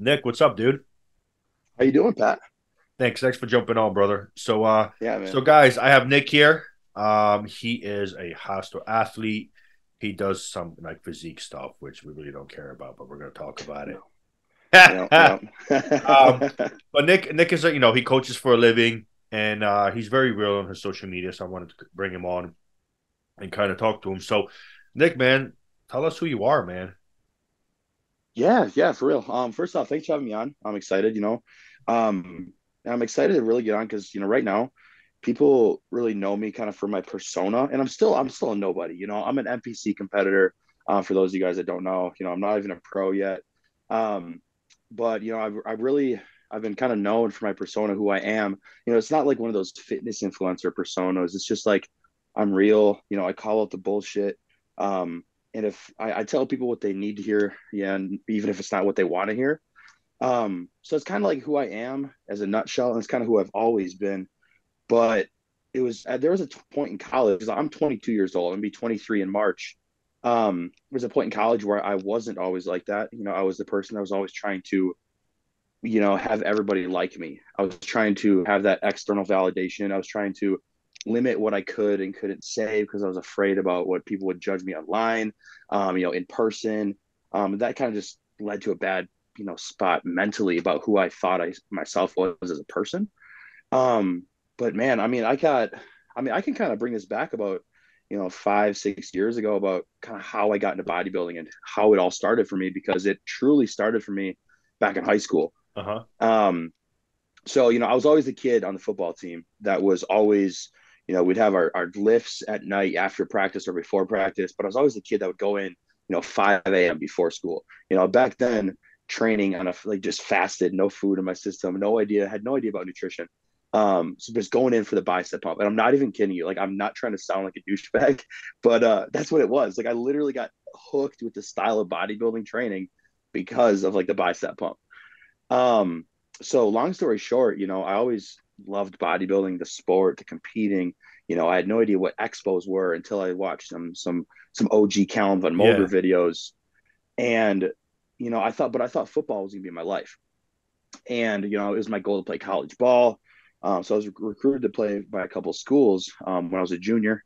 Nick, what's up, dude? How you doing, Pat? Thanks. Thanks for jumping on, brother. So, uh, Yeah, man. so guys, I have Nick here. Um, he is a Hosstile athlete. He does some like physique stuff, which we really don't care about, but we're going to talk about it. Yeah, yeah. Um, But Nick, Nick is a, you know he coaches for a living, and uh, he's very real on his social media. So I wanted to bring him on and kind of talk to him. So, Nick, man, tell us who you are, man. Yeah, yeah, for real. Um, first off, thanks for having me on. I'm excited, you know. Um, I'm excited to really get on because, you know, right now people really know me kind of for my persona, and I'm still I'm still a nobody, you know. I'm an NPC competitor. Uh, for those of you guys that don't know, you know, I'm not even a pro yet. Um, but you know, I've I've really I've been kind of known for my persona, who I am. You know, it's not like one of those fitness influencer personas. It's just like I'm real. You know, I call out the bullshit. Um, and if I, I tell people what they need to hear, yeah, and even if it's not what they want to hear. Um, so it's kind of like who I am as a nutshell, and it's kind of who I've always been. But it was uh, there was a point in college I'm 22 years old. I'm be 23 in March. Um, there was a point in college where I wasn't always like that. You know, I was the person that was always trying to, you know, have everybody like me. I was trying to have that external validation. I was trying to limit what I could and couldn't say because I was afraid about what people would judge me online, um, you know, in person. Um, that kind of just led to a bad, you know, spot mentally about who I thought I myself was as a person. Um, but man, I mean, I got, I mean, I can kind of bring this back about, you know, five, six years ago about kind of how I got into bodybuilding and how it all started for me because it truly started for me back in high school. Uh huh. Um, so, you know, I was always the kid on the football team that was always, you know, we'd have our, our lifts at night after practice or before practice, but I was always the kid that would go in, you know, 5 a.m. before school. You know, back then, training on a like just fasted, no food in my system, no idea, had no idea about nutrition. Um, so just going in for the bicep pump. And I'm not even kidding you. Like, I'm not trying to sound like a douchebag, but uh, that's what it was. Like, I literally got hooked with the style of bodybuilding training because of like the bicep pump. Um, so long story short, you know, I always loved bodybuilding, the sport, the competing. You know, I had no idea what expos were until I watched some some some OG Calum Von Moger Yeah. videos. And, you know, I thought, but I thought football was gonna be my life. And, you know, it was my goal to play college ball. Um, so I was rec- recruited to play by a couple schools um, when I was a junior.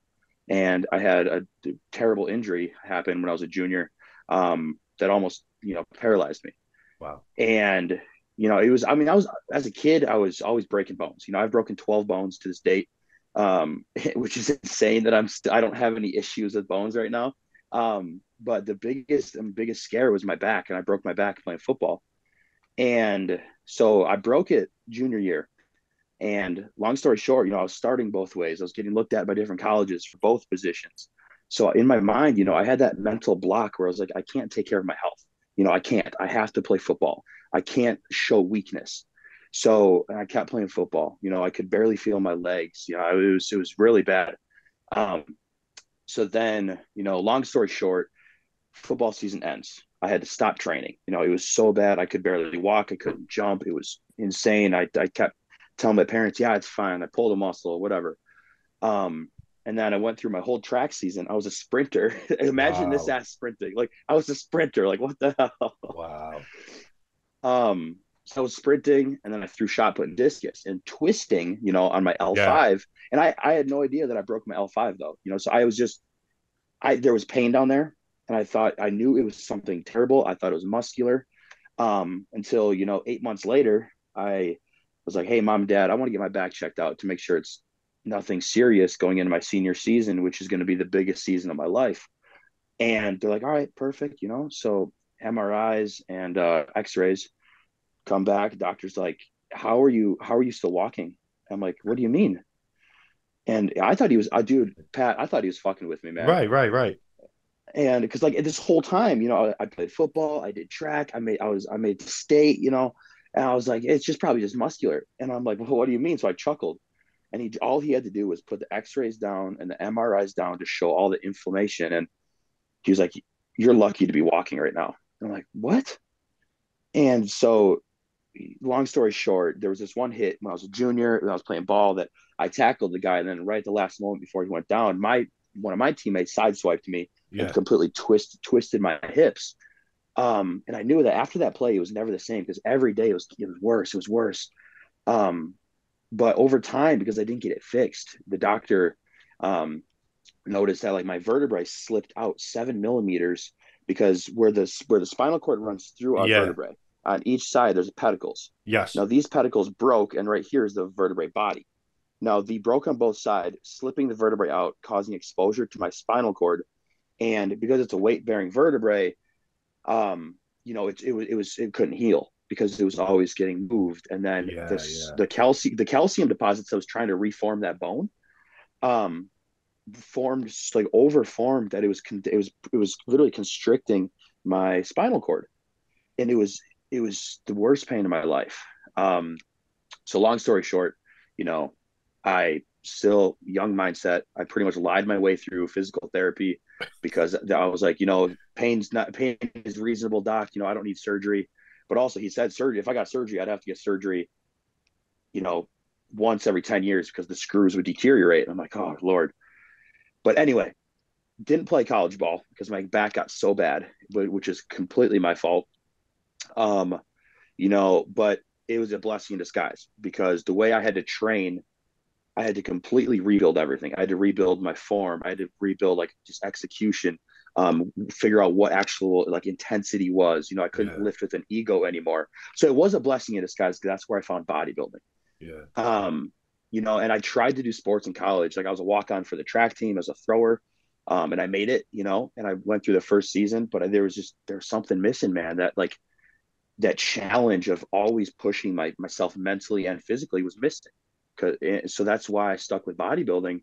And I had a terrible injury happen when I was a junior um, that almost, you know, paralyzed me Wow. and you know it was i mean i was as a kid i was always breaking bones. You know i've broken 12 bones to this date um which is insane that i'm st- i don't have any issues with bones right now. Um but the biggest and biggest scare was my back and i broke my back playing football. And so i broke it junior year. And long story short you know i was starting both ways. I was getting looked at by different colleges for both positions. So in my mind you know i had that mental block where i was like i can't take care of my health you know i can't i have to play football. I can't show weakness. So i kept playing football. You know i could barely feel my legs. You know it was it was really bad. Um so then you know long story short football season ends. I had to stop training. You know it was so bad. I could barely walk. I couldn't jump. It was insane. I, I kept telling my parents yeah it's fine. I pulled a muscle whatever. Um and then I went through my whole track season. I was a sprinter. Imagine this ass sprinting. Like I was a sprinter. Like what the hell? Wow. Um, so I was sprinting and then I threw shot put and discus and twisting, you know, on my L5. And I, I had no idea that I broke my L5 though, you know, so I was just, I, there was pain down there and I thought, I knew it was something terrible. I thought it was muscular. Um, until, you know, eight months later, I was like, Hey, mom dad, I want to get my back checked out to make sure it's nothing serious going into my senior season, which is going to be the biggest season of my life. And they're like, all right, perfect. You know, so MRIs and uh, x-rays come back. Doctor's like, how are you, how are you still walking? I'm like, what do you mean? And I thought he was, I dude, Pat, I thought he was fucking with me, man. Right. Right. Right. And because like this whole time, you know, I, I played football, I did track, I made, I was, I made state, you know, and I was like, it's just probably just muscular. And I'm like, well, what do you mean? So I chuckled. And he, all he had to do was put the x-rays down and the MRIs down to show all the inflammation. And he was like, you're lucky to be walking right now. And I'm like, what? And so long story short, there was this one hit when I was a junior, when I was playing ball that I tackled the guy. And then right at the last moment before he went down, my, one of my teammates sideswiped me Yeah. and completely twist, twisted my hips. Um, and I knew that after that play, it was never the same because every day it was it was worse. It was worse. Um, but over time, because I didn't get it fixed, the doctor um, noticed that like my vertebrae slipped out seven millimeters because where the where the spinal cord runs through our yeah. vertebrae on each side, there's pedicles. Yes. Now these pedicles broke, and right here is the vertebrae body. Now the broke on both sides, slipping the vertebrae out, causing exposure to my spinal cord, and because it's a weight bearing vertebrae, um, you know, it, it was it was it couldn't heal because it was always getting moved, and then yeah, this, yeah. the calcium the calcium deposits that was trying to reform that bone, um, formed like overformed that it was it was it was literally constricting my spinal cord, and it was it was the worst pain in my life. Um, so long story short, you know, I still young mindset. I pretty much lied my way through physical therapy because I was like, you know, pain's not pain is reasonable, doc. You know, I don't need surgery. But also, he said surgery. If I got surgery, I'd have to get surgery. You know, once every ten years because the screws would deteriorate. And I'm like, oh lord. But anyway, didn't play college ball because my back got so bad, which is completely my fault. Um, you know, but it was a blessing in disguise because the way I had to train I had to completely rebuild everything. I had to rebuild my form. I had to rebuild like just execution, um, figure out what actual like intensity was. You know, I couldn't yeah. lift with an ego anymore. So it was a blessing in disguise because that's where I found bodybuilding. Yeah. Um, you know, and I tried to do sports in college. Like I was a walk on for the track team as a thrower. Um, and I made it, you know, and I went through the first season, but there was just there's something missing, man. That like that challenge of always pushing my myself mentally and physically was missing. Eh, so that's why I stuck with bodybuilding.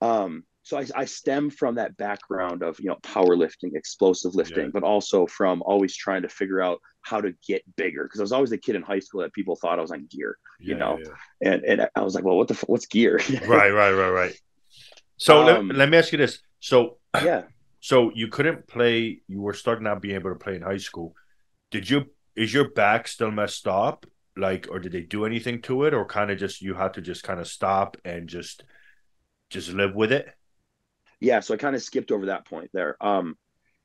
Um, so I, I, stem from that background of you know powerlifting, explosive lifting, yeah. but also from always trying to figure out how to get bigger because I was always the kid in high school that people thought I was on gear, you yeah, know, yeah. and and I was like, well, what the what's gear? right, right, right, right. So um, let, let me ask you this: so yeah, so you couldn't play, you were starting out being able to play in high school. Did you? Is your back still messed up? like or did they do anything to it or kind of just you had to just kind of stop and just just live with it yeah so i kind of skipped over that point there um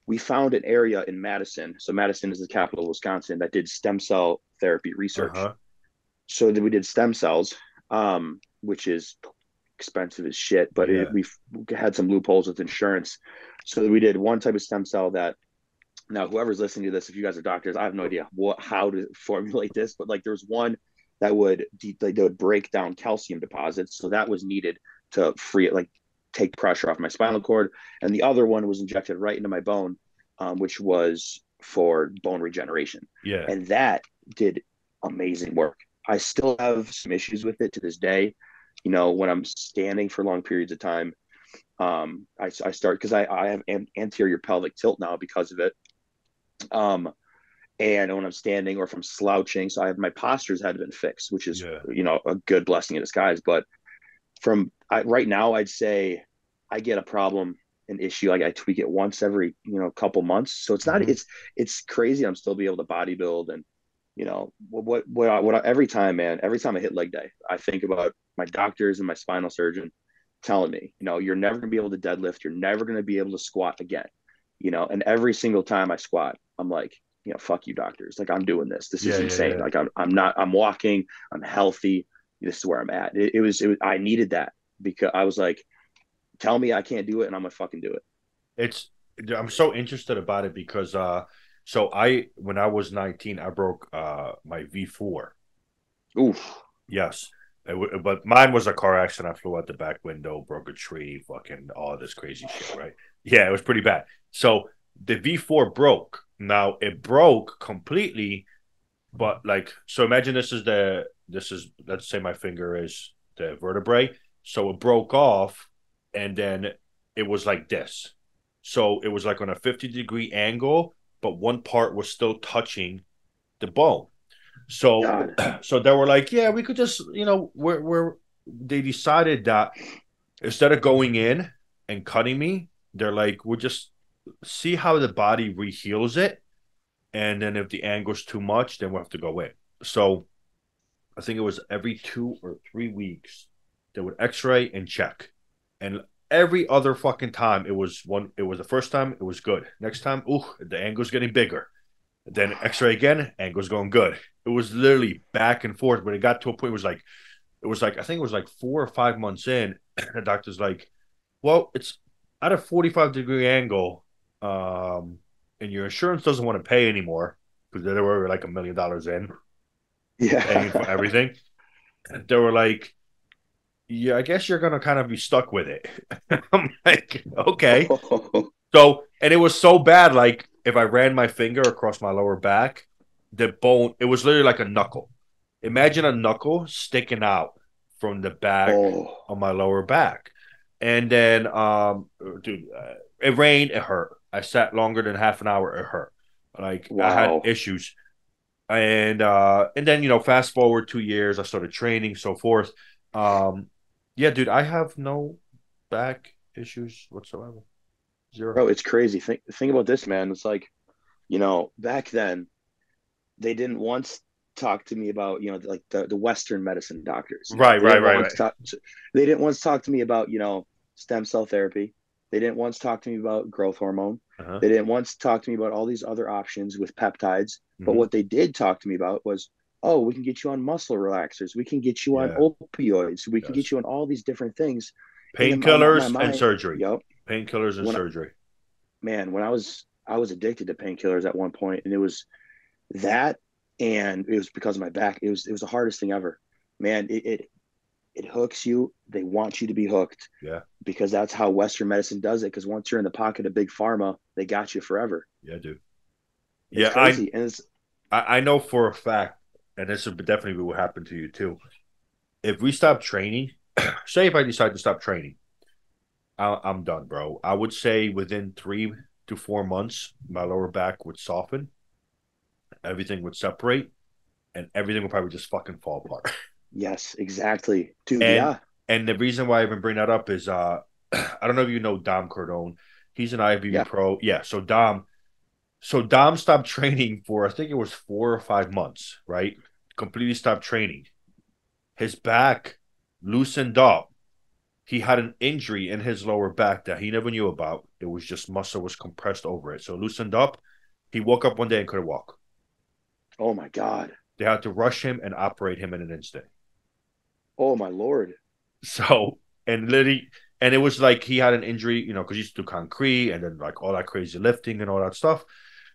we found an area in madison so madison is the capital of wisconsin that did stem cell therapy research uh-huh. so that we did stem cells um which is expensive as shit but yeah. we had some loopholes with insurance so we did one type of stem cell that now whoever's listening to this if you guys are doctors i have no idea what how to formulate this but like there's one that would they would break down calcium deposits so that was needed to free it like take pressure off my spinal cord. And the other one was injected right into my bone um, which was for bone regeneration. Yeah. And that did amazing work. I still have some issues with it to this day. You know when i'm standing for long periods of time um, I, I start because I, I have an anterior pelvic tilt now because of it. Um, and when I'm standing or if I'm slouching, so I have my postures had to been fixed, which is yeah. you know a good blessing in disguise. But from I, right now, I'd say I get a problem, an issue, like I tweak it once every you know couple months. So it's not mm-hmm. it's it's crazy. I'm still be able to bodybuild and you know what what I, what I, every time, man, every time I hit leg day, I think about my doctors and my spinal surgeon telling me, you know, you're never gonna be able to deadlift, you're never gonna be able to squat again, you know. And every single time I squat, I'm like, you know, fuck you, doctors. Like I'm doing this. This is yeah, insane. Yeah, yeah. Like I'm, I'm not. I'm walking. I'm healthy. This is where I'm at. It, it, was, it was. I needed that because I was like, tell me I can't do it, and I'm gonna fucking do it. It's. I'm so interested about it because, uh, so I when I was 19, I broke uh my V4. Oof. Yes. It, but mine was a car accident. I flew out the back window, broke a tree, fucking all this crazy shit, right? Yeah, it was pretty bad. So the V4 broke. Now it broke completely, but like so imagine this is the this is let's say my finger is the vertebrae. So it broke off and then it was like this. So it was like on a 50 degree angle, but one part was still touching the bone. So so they were like, yeah, we could just, you know, we're we're they decided that instead of going in and cutting me, they're like, we'll just see how the body reheals it, and then if the angle's too much, then we'll have to go in. So I think it was every two or three weeks they would X-ray and check, and every other fucking time it was one it was the first time it was good. Next time ooh the angle's getting bigger. Then x-ray again angle's going good. It was literally back and forth but it got to a point it was like it was like i think it was like four or five months in the doctor's like well it's at a 45 degree angle um and your insurance doesn't want to pay anymore because they were like a million dollars in yeah, paying for everything. They were like yeah i guess you're gonna kind of be stuck with it i'm like okay so, and it was so bad. Like, if I ran my finger across my lower back, the bone, it was literally like a knuckle. Imagine a knuckle sticking out from the back oh, on my lower back. And then, um, dude, uh, it rained, it hurt. I sat longer than half an hour, it hurt. Like, I had issues. And, uh, and then, you know, fast forward two years, I started training, so forth. Um, yeah, dude, I have no back issues whatsoever. Zero. bro, it's crazy. Think think about this, man. It's like, you know, back then, they didn't once talk to me about, you know, like the, the Western medicine doctors. Right, They right, right, Talk, they didn't once talk to me about, you know, stem cell therapy. They didn't once talk to me about growth hormone. Uh-huh. They didn't once talk to me about all these other options with peptides. But Mhm. what they did talk to me about was, oh, we can get you on muscle relaxers. We can get you on opioids. We can get you on all these different things. painkillers and surgery. Yep. Painkillers and When I- surgery. man, when I was I was addicted to painkillers at one point, and it was that, and it was because of my back. It was it was the hardest thing ever. Man, it it, it hooks you. They want you to be hooked. Yeah. Because that's how Western medicine does it. Because once you're in the pocket of big pharma, they got you forever. Yeah, dude. It's yeah, crazy. and it's I, I I know for a fact, and this would definitely will happen to you too. If we stop training, say if I decide to stop training, I, I'm done, bro. I would say within three to four months, my lower back would soften, everything would separate, and everything would probably just fucking fall apart. yes, exactly, dude. And- yeah, And the reason why I even bring that up is uh I don't know if you know Dom Cordone. He's an IFBB Yeah. pro. Yeah, so Dom so Dom stopped training for I think it was 4 or 5 months, right? Completely stopped training. His back loosened up. He had an injury in his lower back that he never knew about. It was just muscle was compressed over it. So it loosened up. He woke up one day and couldn't walk. oh my god, They had to rush him and operate him in an instant. oh my lord, So and literally, and it was like he had an injury, you know, because he used to do concrete and then like all that crazy lifting and all that stuff.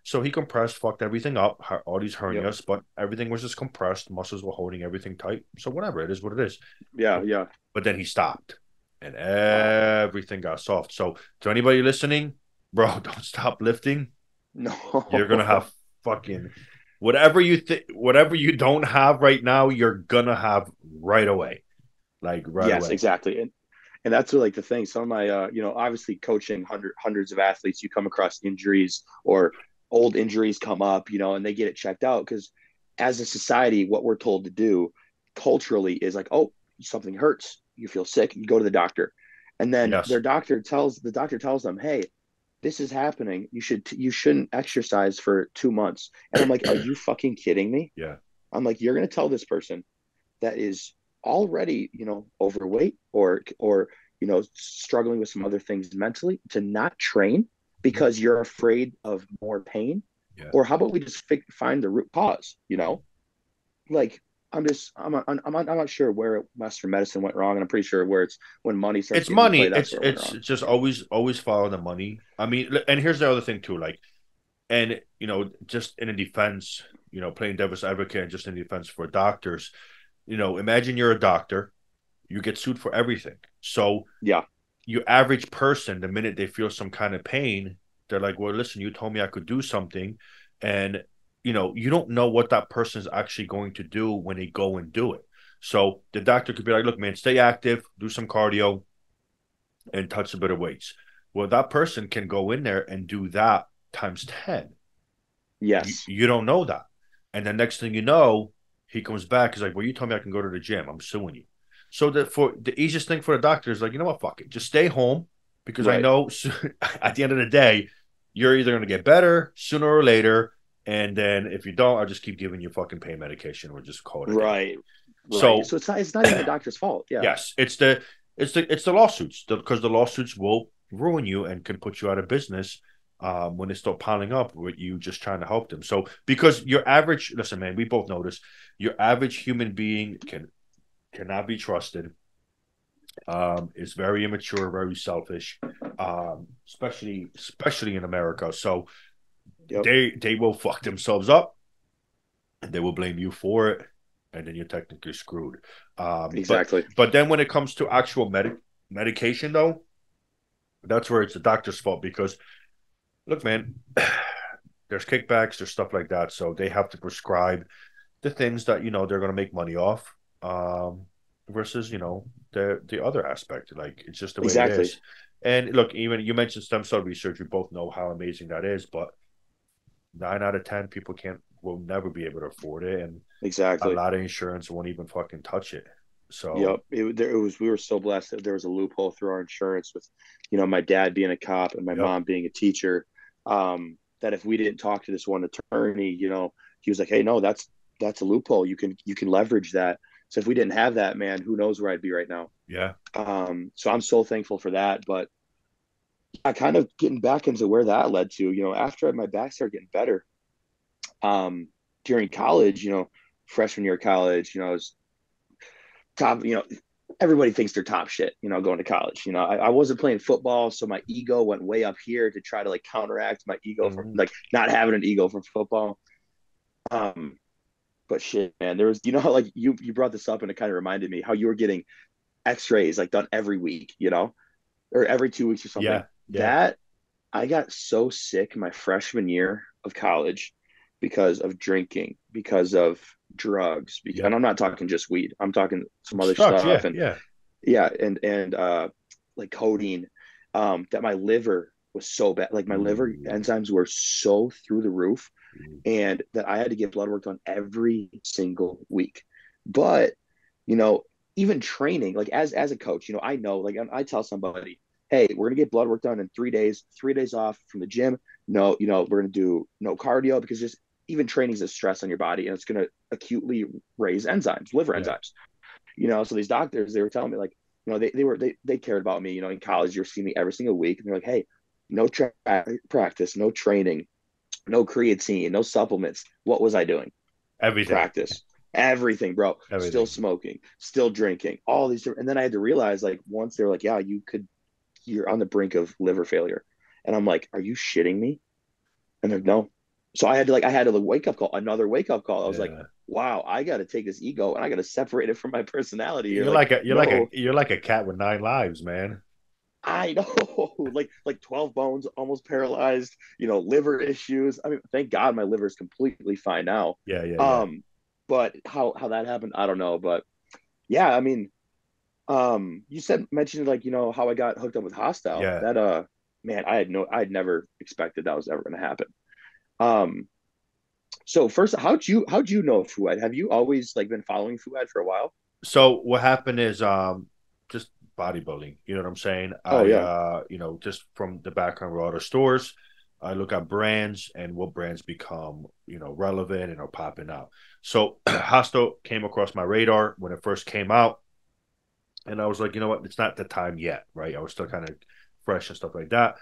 So he compressed, fucked everything up, all these hernias, but everything was just compressed. Muscles were holding everything tight. So whatever, it is what it is. yeah, yeah, But then he stopped, and everything got soft. So to anybody listening, bro, don't stop lifting. no, You're gonna have fucking whatever you think, whatever you don't have right now, you're gonna have right away, like right yes, away. exactly. And and that's like the thing. Some of my, uh, you know, obviously coaching hundred, hundreds of athletes, you come across injuries or old injuries come up, you know, and they get it checked out because as a society, what we're told to do culturally is like, oh, something hurts, you feel sick, you go to the doctor, and then Yes. their doctor tells the doctor tells them, hey, this is happening. You should you shouldn't exercise for two months. And I'm like, are you fucking kidding me? Yeah. I'm like, you're gonna tell this person that is already, you know, overweight or or you know struggling with some other things mentally to not train because you're afraid of more pain Yeah. or how about we just fi- find the root cause you know like i'm just i'm I'm, I'm, not, I'm not sure where western medicine went wrong and i'm pretty sure where it's when money starts it's money. play, It's where it went it's it's just always always follow the money. I mean, and here's the other thing too. Like, and you know, just in a defense, you know, playing devil's advocate, and just in defense for doctors, you know, imagine you're a doctor, you get sued for everything. So yeah your average person, the minute they feel some kind of pain, they're like, "Well, listen, you told me I could do something," and you know, you don't know what that person is actually going to do when they go and do it. So the doctor could be like, "Look, man, stay active, do some cardio, and touch a bit of weights." Well, that person can go in there and do that times ten. yes You, you don't know that, and the next thing you know, he comes back. He's like, "Well, you told me I can go to the gym. I'm suing you." So that for the easiest thing for the doctor is like, you know what, fuck it, just stay home because I Right. know at the end of the day, you're either going to get better sooner or later, and then if you don't, I'll just keep giving you fucking pain medication or just call it. day. right So- so it's not it's not even the doctor's fault yeah Yes, it's the It's the it's the lawsuits because the, the, lawsuits will ruin you and can put you out of business um, when they start piling up with you just trying to help them. So because your average, listen, man, we both know this. Your average human being can cannot be trusted. Um, is very immature, very selfish, um, especially especially in America. So yep. they they will fuck themselves up, and they will blame you for it, and then you're technically screwed. Um, exactly. But, but then when it comes to actual medic medication, though, that's where it's the doctor's fault because, look, man, there's kickbacks, there's stuff like that, so they have to prescribe the things that you know they're going to make money off. Um, versus you know the the other aspect. Like it's just the way exactly. it is. And look, even you mentioned stem cell research. We both know how amazing that is, but nine out of ten people can't will never be able to afford it, and exactly a lot of insurance won't even fucking touch it. So yep, it, there, it was. We were so blessed that there was a loophole through our insurance with, you know, my dad being a cop and my yep. mom being a teacher. Um, that if we didn't talk to this one attorney, you know, he was like, "Hey, no, that's that's a loophole. You can you can leverage that." So if we didn't have that, man, who knows where I'd be right now? Yeah. Um, so I'm so thankful for that. But I kind of getting back into where that led to, you know, after my back started getting better, um, during college, you know, freshman year of college, you know, I was top, you know, everybody thinks they're top shit, you know, going to college. You know, I, I, wasn't playing football, so my ego went way up here to try to like counteract my ego mm-hmm. from like not having an ego for football. Um, but shit, man, there was you know how like you you brought this up and it kind of reminded me how you were getting X-rays like done every week, you know, or every two weeks or something. Yeah, yeah. That I got so sick my freshman year of college because of drinking, because of drugs, because, yeah. and I'm not talking just weed. I'm talking some other stuff, yeah, and yeah, yeah, and and uh, like codeine. Um, that my liver was so bad, like my liver enzymes were so through the roof Mm-hmm. and that I had to get blood work done every single week. But, you know, even training, like as as a coach, you know, I know, like I tell somebody, hey, we're gonna get blood work done in three days, three days off from the gym. No, you know, we're gonna do no cardio because just even training is a stress on your body and it's gonna acutely raise enzymes, liver yeah. enzymes. You know, so these doctors, they were telling me like, you know, they, they were they they cared about me. You know, in college, you're seeing me every single week, and they're like, hey, no tra- practice, no training, no creatine, no supplements. What was I doing? Everything. Practice. Everything, bro. Everything. Still smoking, still drinking, all these different. And then I had to realize, like, once they were like, yeah, you could, you're on the brink of liver failure. And I'm like, are you shitting me? And they're no. So I had to like, I had to wake up call, another wake up call. I was yeah. like, wow, I got to take this ego and I got to separate it from my personality. You're, you're like, like, a, you're no. like a, you're like a cat with nine lives, man. I know, like like 12 bones, almost paralyzed, you know, liver issues. I mean, thank God my liver is completely fine now. Yeah, yeah. Um, yeah. but how how that happened, I don't know. But yeah, I mean, um, you said mentioned like, you know, how I got hooked up with Hosstile. Yeah. That uh man, I had no I had never expected that was ever gonna happen. Um so first, how'd you how'd you know Fouad? Have you always like been following Fouad for a while? So what happened is um just bodybuilding. You know what I'm saying? Oh I, yeah. Uh, you know, just from the background with other stores, I look at brands and what brands become, you know, relevant and are popping out. So Hosstile came across my radar when it first came out, and I was like, you know what, it's not the time yet, right? I was still kind of fresh and stuff like that.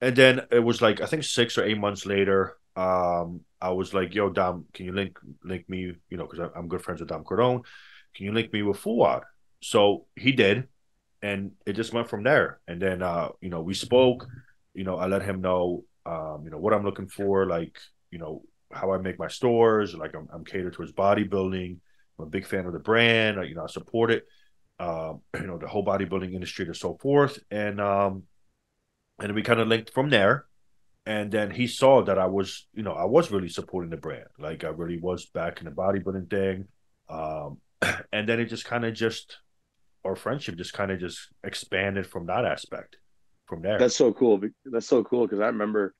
And then it was like I think six or eight months later, um, I was like, "Yo, Dom, can you link link me? You know, because I'm good friends with Dom Cordone. Can you link me with Fouad?" So he did, and it just went from there. And then uh, you know, we spoke. You know, I let him know, um, you know, what I'm looking for, like, you know, how I make my stores. Like, I'm, I'm catered towards bodybuilding. I'm a big fan of the brand. You know, I support it. Uh, you know, the whole bodybuilding industry and so forth. And um, and we kind of linked from there. And then he saw that I was, you know, I was really supporting the brand. Like I really was back in the bodybuilding thing. Um, and then it just kind of just our friendship just kind of just expanded from that aspect from there. That's so cool. That's so cool because I remember,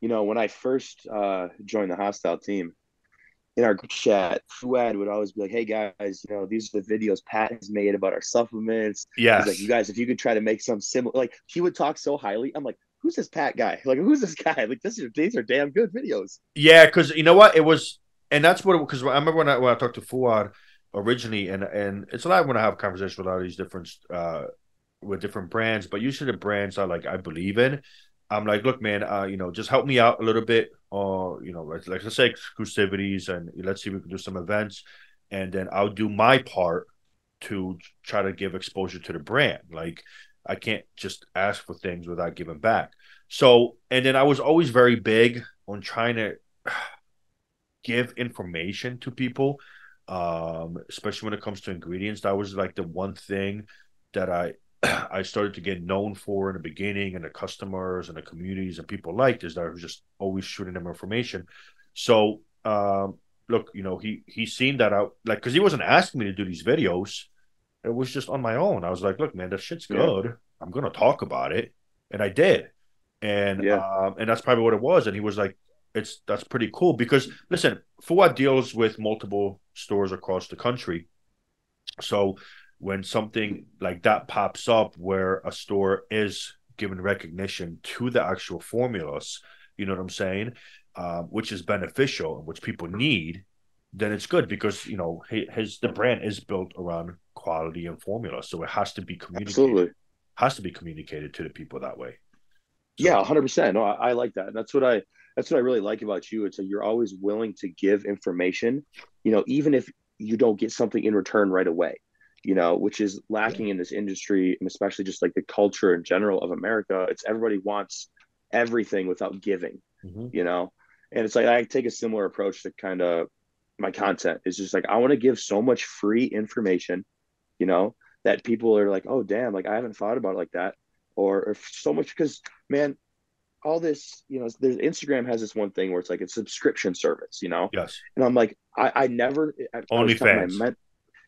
you know, when I first uh, joined the Hosstile team in our chat, Fouad would always be like, "Hey guys, you know, these are the videos Pat has made about our supplements." Yeah, like, "You guys, if you could try to make some similar," like he would talk so highly. I'm like, "Who's this Pat guy? Like, who's this guy? Like, this is these are damn good videos." Yeah, because you know what, it was, and that's what because I remember when I when I talked to Fouad originally, and and it's a lot when I have conversations with a lot of these different uh, with different brands, but usually the brands are like I believe in. I'm like, look, man, uh, you know, just help me out a little bit, or you know, like, like let's say exclusivities, and let's see if we can do some events, and then I'll do my part to try to give exposure to the brand. Like, I can't just ask for things without giving back. So, and then I was always very big on trying to give information to people, um, especially when it comes to ingredients. That was like the one thing that I I started to get known for in the beginning, and the customers and the communities and people liked is that I was just always shooting them information. So, um, look, you know, he he seen that out like because he wasn't asking me to do these videos. It was just on my own. I was like, look, man, that shit's good. Yeah. I'm gonna talk about it, and I did, and yeah. um, and that's probably what it was. And he was like, it's that's pretty cool because listen, Fouad deals with multiple stores across the country, so when something like that pops up where a store is given recognition to the actual formulas, you know what I'm saying, uh, which is beneficial and which people need, then it's good because you know his the brand is built around quality and formula, so it has to be communicated. Absolutely. Has to be communicated to the people that way. So, yeah, hundred percent. No, I, I, like that. That's what I. That's what I really like about you. It's like you're always willing to give information, you know, even if you don't get something in return right away you know, which is lacking in this industry and especially just like the culture in general of America. It's everybody wants everything without giving, mm-hmm. you know? And it's like I take a similar approach to kind of my content. It's just like I want to give so much free information, you know, that people are like, oh damn, like I haven't thought about it like that. Or, or so much because man, all this, you know, there's Instagram has this one thing where it's like a subscription service, you know? Yes. And I'm like, I, I never I, OnlyFans.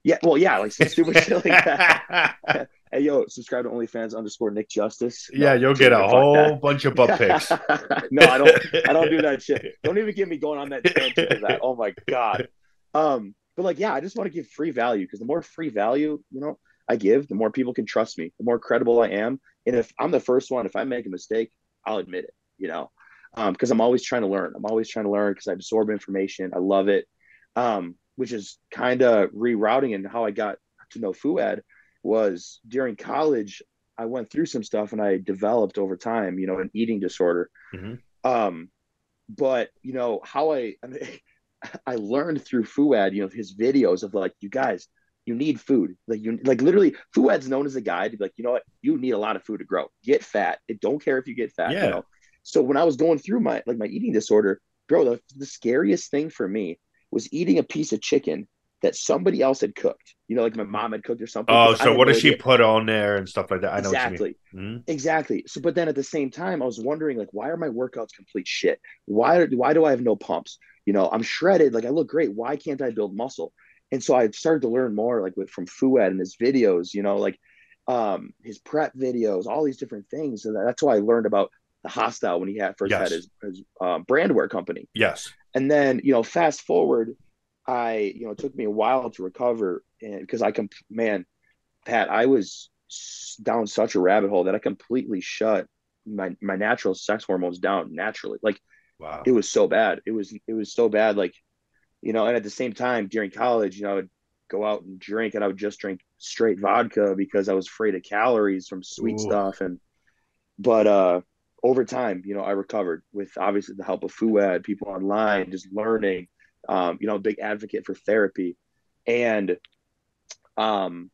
Yeah, well, yeah, like some stupid shit like that. hey, yo, subscribe to OnlyFans underscore Nick Justice. No, yeah, you'll get a whole bunch of butt pics. no, I don't. I don't do that shit. Don't even get me going on that tangent of that. Oh my god. Um, but like, yeah, I just want to give free value because the more free value, you know, I give, the more people can trust me, the more credible I am. And if I'm the first one, if I make a mistake, I'll admit it. You know, because um, I'm always trying to learn. I'm always trying to learn because I absorb information. I love it. Um, which is kind of rerouting and how I got to know Fouad was during college. I went through some stuff and I developed over time, you know, an eating disorder. Mm-hmm. Um, but you know how I, I, mean, I learned through Fouad, you know, his videos of like, you guys, you need food. Like you, like literally, Fouad's known as a guy to be like, you know what, you need a lot of food to grow. Get fat. It don't care if you get fat. Yeah. You know. So when I was going through my like my eating disorder, bro, the, the scariest thing for me was eating a piece of chicken that somebody else had cooked. You know, like my mom had cooked or something. Oh, so what does she put on there and stuff like that? I know exactly, mm-hmm. exactly. So, but then at the same time, I was wondering, like, why are my workouts complete shit? Why why do I have no pumps? You know, I'm shredded. Like, I look great. Why can't I build muscle? And so I started to learn more, like with from Fouad and his videos. You know, like um his prep videos, all these different things. And that's why I learned about the Hosstile when he had first yes. had his, his um, brandwear company. Yes. And then, you know, fast forward, I, you know, it took me a while to recover. And because I can, man, Pat, I was down such a rabbit hole that I completely shut my, my natural sex hormones down naturally. Like, wow. it was so bad. It was, it was so bad. Like, you know, and at the same time during college, you know, I would go out and drink and I would just drink straight vodka because I was afraid of calories from sweet Ooh. stuff. And, but, uh, over time, you know, I recovered with obviously the help of Fouad, people online, just learning. Um, you know, a big advocate for therapy, and um,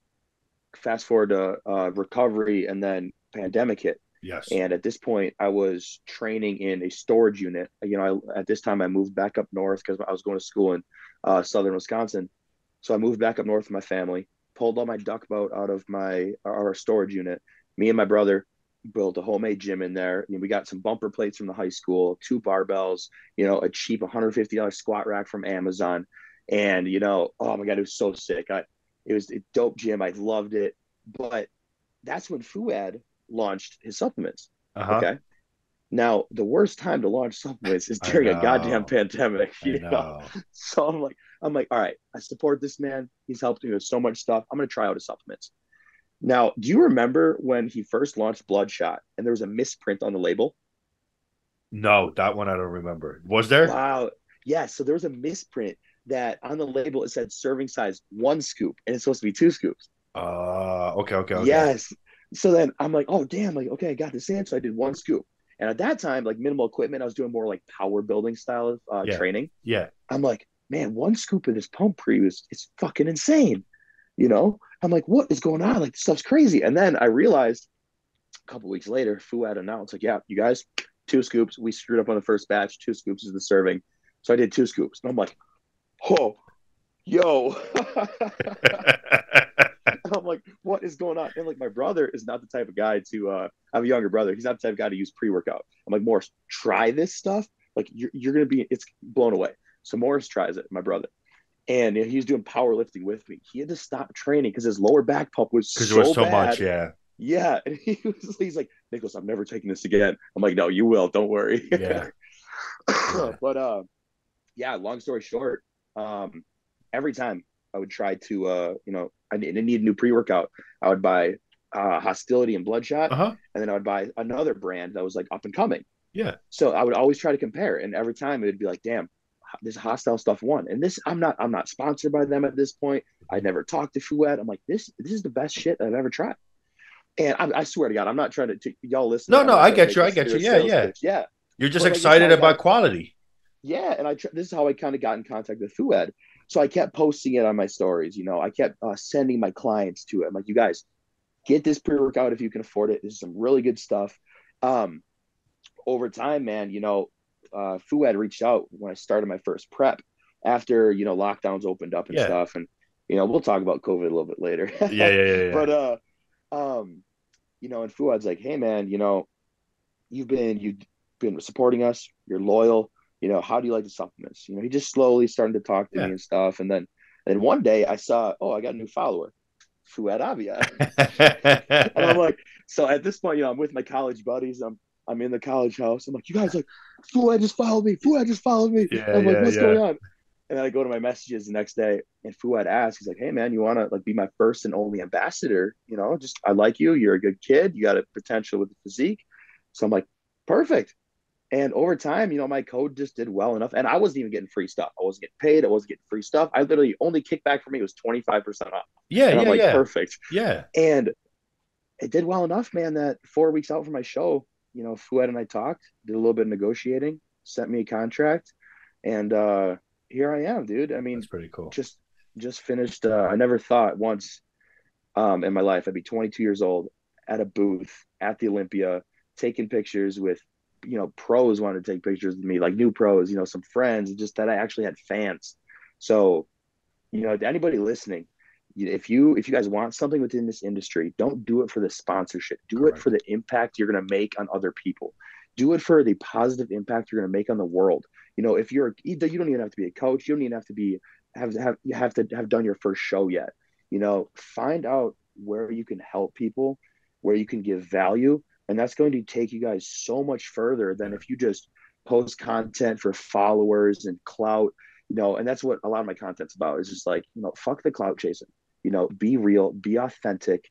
fast forward to uh, recovery, and then pandemic hit. Yes. And at this point, I was training in a storage unit. You know, I, at this time, I moved back up north because I was going to school in uh, southern Wisconsin. So I moved back up north with my family, pulled all my duck boat out of my our storage unit. Me and my brother built a homemade gym in there. we got some bumper plates from the high school, two barbells, you know, a cheap $150 squat rack from Amazon. And, you know, oh my God, it was so sick. I, it was a dope gym. I loved it. But that's when Fouad launched his supplements. Uh-huh. Okay. Now, the worst time to launch supplements is during a goddamn pandemic. You know? know? So I'm like, I'm like, all right, I support this man. He's helped me with so much stuff. I'm gonna try out his supplements. Now, do you remember when he first launched Bloodshot and there was a misprint on the label? No, that one I don't remember. Was there? Wow. Yeah. So there was a misprint that on the label it said serving size one scoop and it's supposed to be two scoops. Uh, okay, okay, okay. Yes. So then I'm like, oh damn, like okay, I got this in. So I did one scoop. And at that time, like minimal equipment, I was doing more like power building style of uh, Yeah. training. Yeah. I'm like, man, one scoop of this pump pre is it's fucking insane. You know, I'm like, what is going on? Like this stuff's crazy. And then I realized a couple weeks later, Fouad announced, like, yeah, you guys, two scoops. We screwed up on the first batch. Two scoops is the serving. So I did two scoops. And I'm like, oh, yo. I'm like, what is going on? And like, my brother is not the type of guy to, uh, I have a younger brother. He's not the type of guy to use pre workout. I'm like, Morris, try this stuff. Like, you're, you're going to be, it's blown away. So Morris tries it, my brother. And he was doing powerlifting with me. He had to stop training because his lower back pump was so was so bad. much, yeah. Yeah. And he was, he's like, Nicholas, I'm never taking this again. I'm like, no, you will. Don't worry. Yeah. Yeah. but uh, yeah, long story short, um, every time I would try to, uh, you know, I need, I need a new pre workout, I would buy uh, Hosstility and Bloodshot, Uh-huh. and then I would buy another brand that was like up and coming. Yeah. So I would always try to compare, and every time it would be like, damn, this Hosstile stuff won. And this, I'm not, I'm not sponsored by them at this point. I never talked to Fouad. I'm like, this, this is the best shit I've ever tried. And I, I swear to God, I'm not trying to, to y'all listen. No, no, I get you, I get you. Yeah, yeah. pitch. yeah. You're just like, excited I about quality. Yeah, and I tr- this is how I kind of got in contact with Fouad. So I kept posting it on my stories. You know, I kept uh, sending my clients to it. I'm like, you guys, get this pre workout if you can afford it. This is some really good stuff. Um, over time, man, you know, uh, Fouad reached out when I started my first prep after you know lockdowns opened up and Yeah. stuff, and you know we'll talk about COVID a little bit later. Yeah, yeah, yeah. yeah. but uh um you know and fouad's like hey man you know you've been you've been supporting us you're loyal you know how do you like the supplements you know he just slowly started to talk to Yeah. me and stuff and then and one day i saw oh i got a new follower fouad abiad and i'm like so at this point you know i'm with my college buddies i'm i'm in the college house i'm like you guys like fouad just followed me fouad just followed me Yeah, i'm like yeah, what's going on and then I go to my messages the next day, and Fouad asks, he's like, "Hey man, you want to like be my first and only ambassador? You know, just I like you. You're a good kid. You got a potential with the physique." So I'm like, "Perfect." And over time, you know, my code just did well enough, and I wasn't even getting free stuff. I wasn't getting paid. I wasn't getting free stuff. I literally only kickback for me was 25 percent off, yeah, and I'm yeah, like, yeah, "Perfect." yeah. And it did well enough, man, that four weeks out from my show, you know, Fouad and I talked, did a little bit of negotiating, sent me a contract, and uh here I am, dude. I mean, That's pretty cool. just just finished uh I never thought once um in my life I'd be 22 years old at a booth at the Olympia taking pictures with you know pros wanted to take pictures with me like new pros you know some friends just that I actually had fans. So you know to anybody listening if you if you guys want something within this industry don't do it for the sponsorship. Do Correct. it for the impact you're going to make on other people. Do it for the positive impact you're going to make on the world. You know if you're you don't even have to be a coach. You don't even have to be have have you have to have done your first show yet. You know find out where you can help people where you can give value and that's going to take you guys so much further than if you just post content for followers and clout you know and that's what a lot of my content's about is just like you know fuck the clout chasing. You know be real be authentic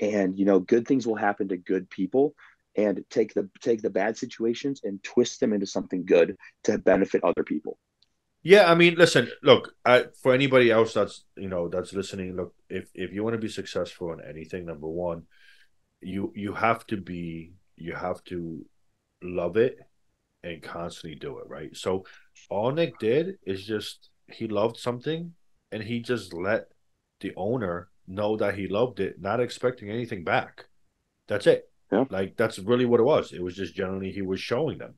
and you know good things will happen to good people and take the take the bad situations and twist them into something good to benefit other people. Yeah, I mean, listen, look, I, for anybody else that's you know that's listening, look, if if you want to be successful in anything, number one, you you have to be you have to love it and constantly do it, right? So all Nick did is just he loved something and he just let the owner know that he loved it, not expecting anything back. That's it. Yeah. Like that's really what it was. It was just generally he was showing them.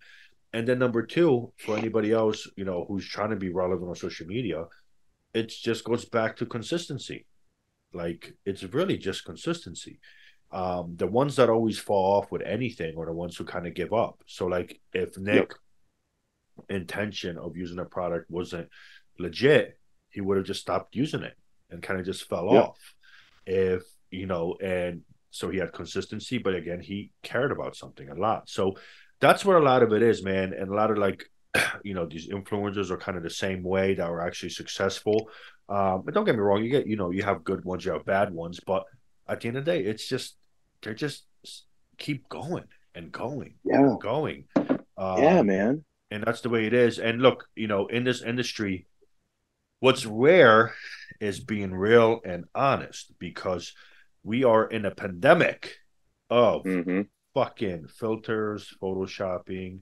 And then number two, for anybody else, you know, who's trying to be relevant on social media, it just goes back to consistency. Like it's really just consistency. Um, the ones that always fall off with anything are the ones who kind of give up. So like if Nick intention of using a product wasn't legit, he would have just stopped using it and kind of just fell Yep. off. If you know, and so he had consistency, but again, he cared about something a lot. So that's what a lot of it is, man. And a lot of like, you know, these influencers are kind of the same way that are actually successful. Um, but don't get me wrong, you get, you know, you have good ones, you have bad ones, but at the end of the day, it's just they're just keep going and going, yeah and going. Um, yeah man and that's the way it is. And look, you know, in this industry, what's rare is being real and honest because we are in a pandemic of hmm fucking filters, photoshopping,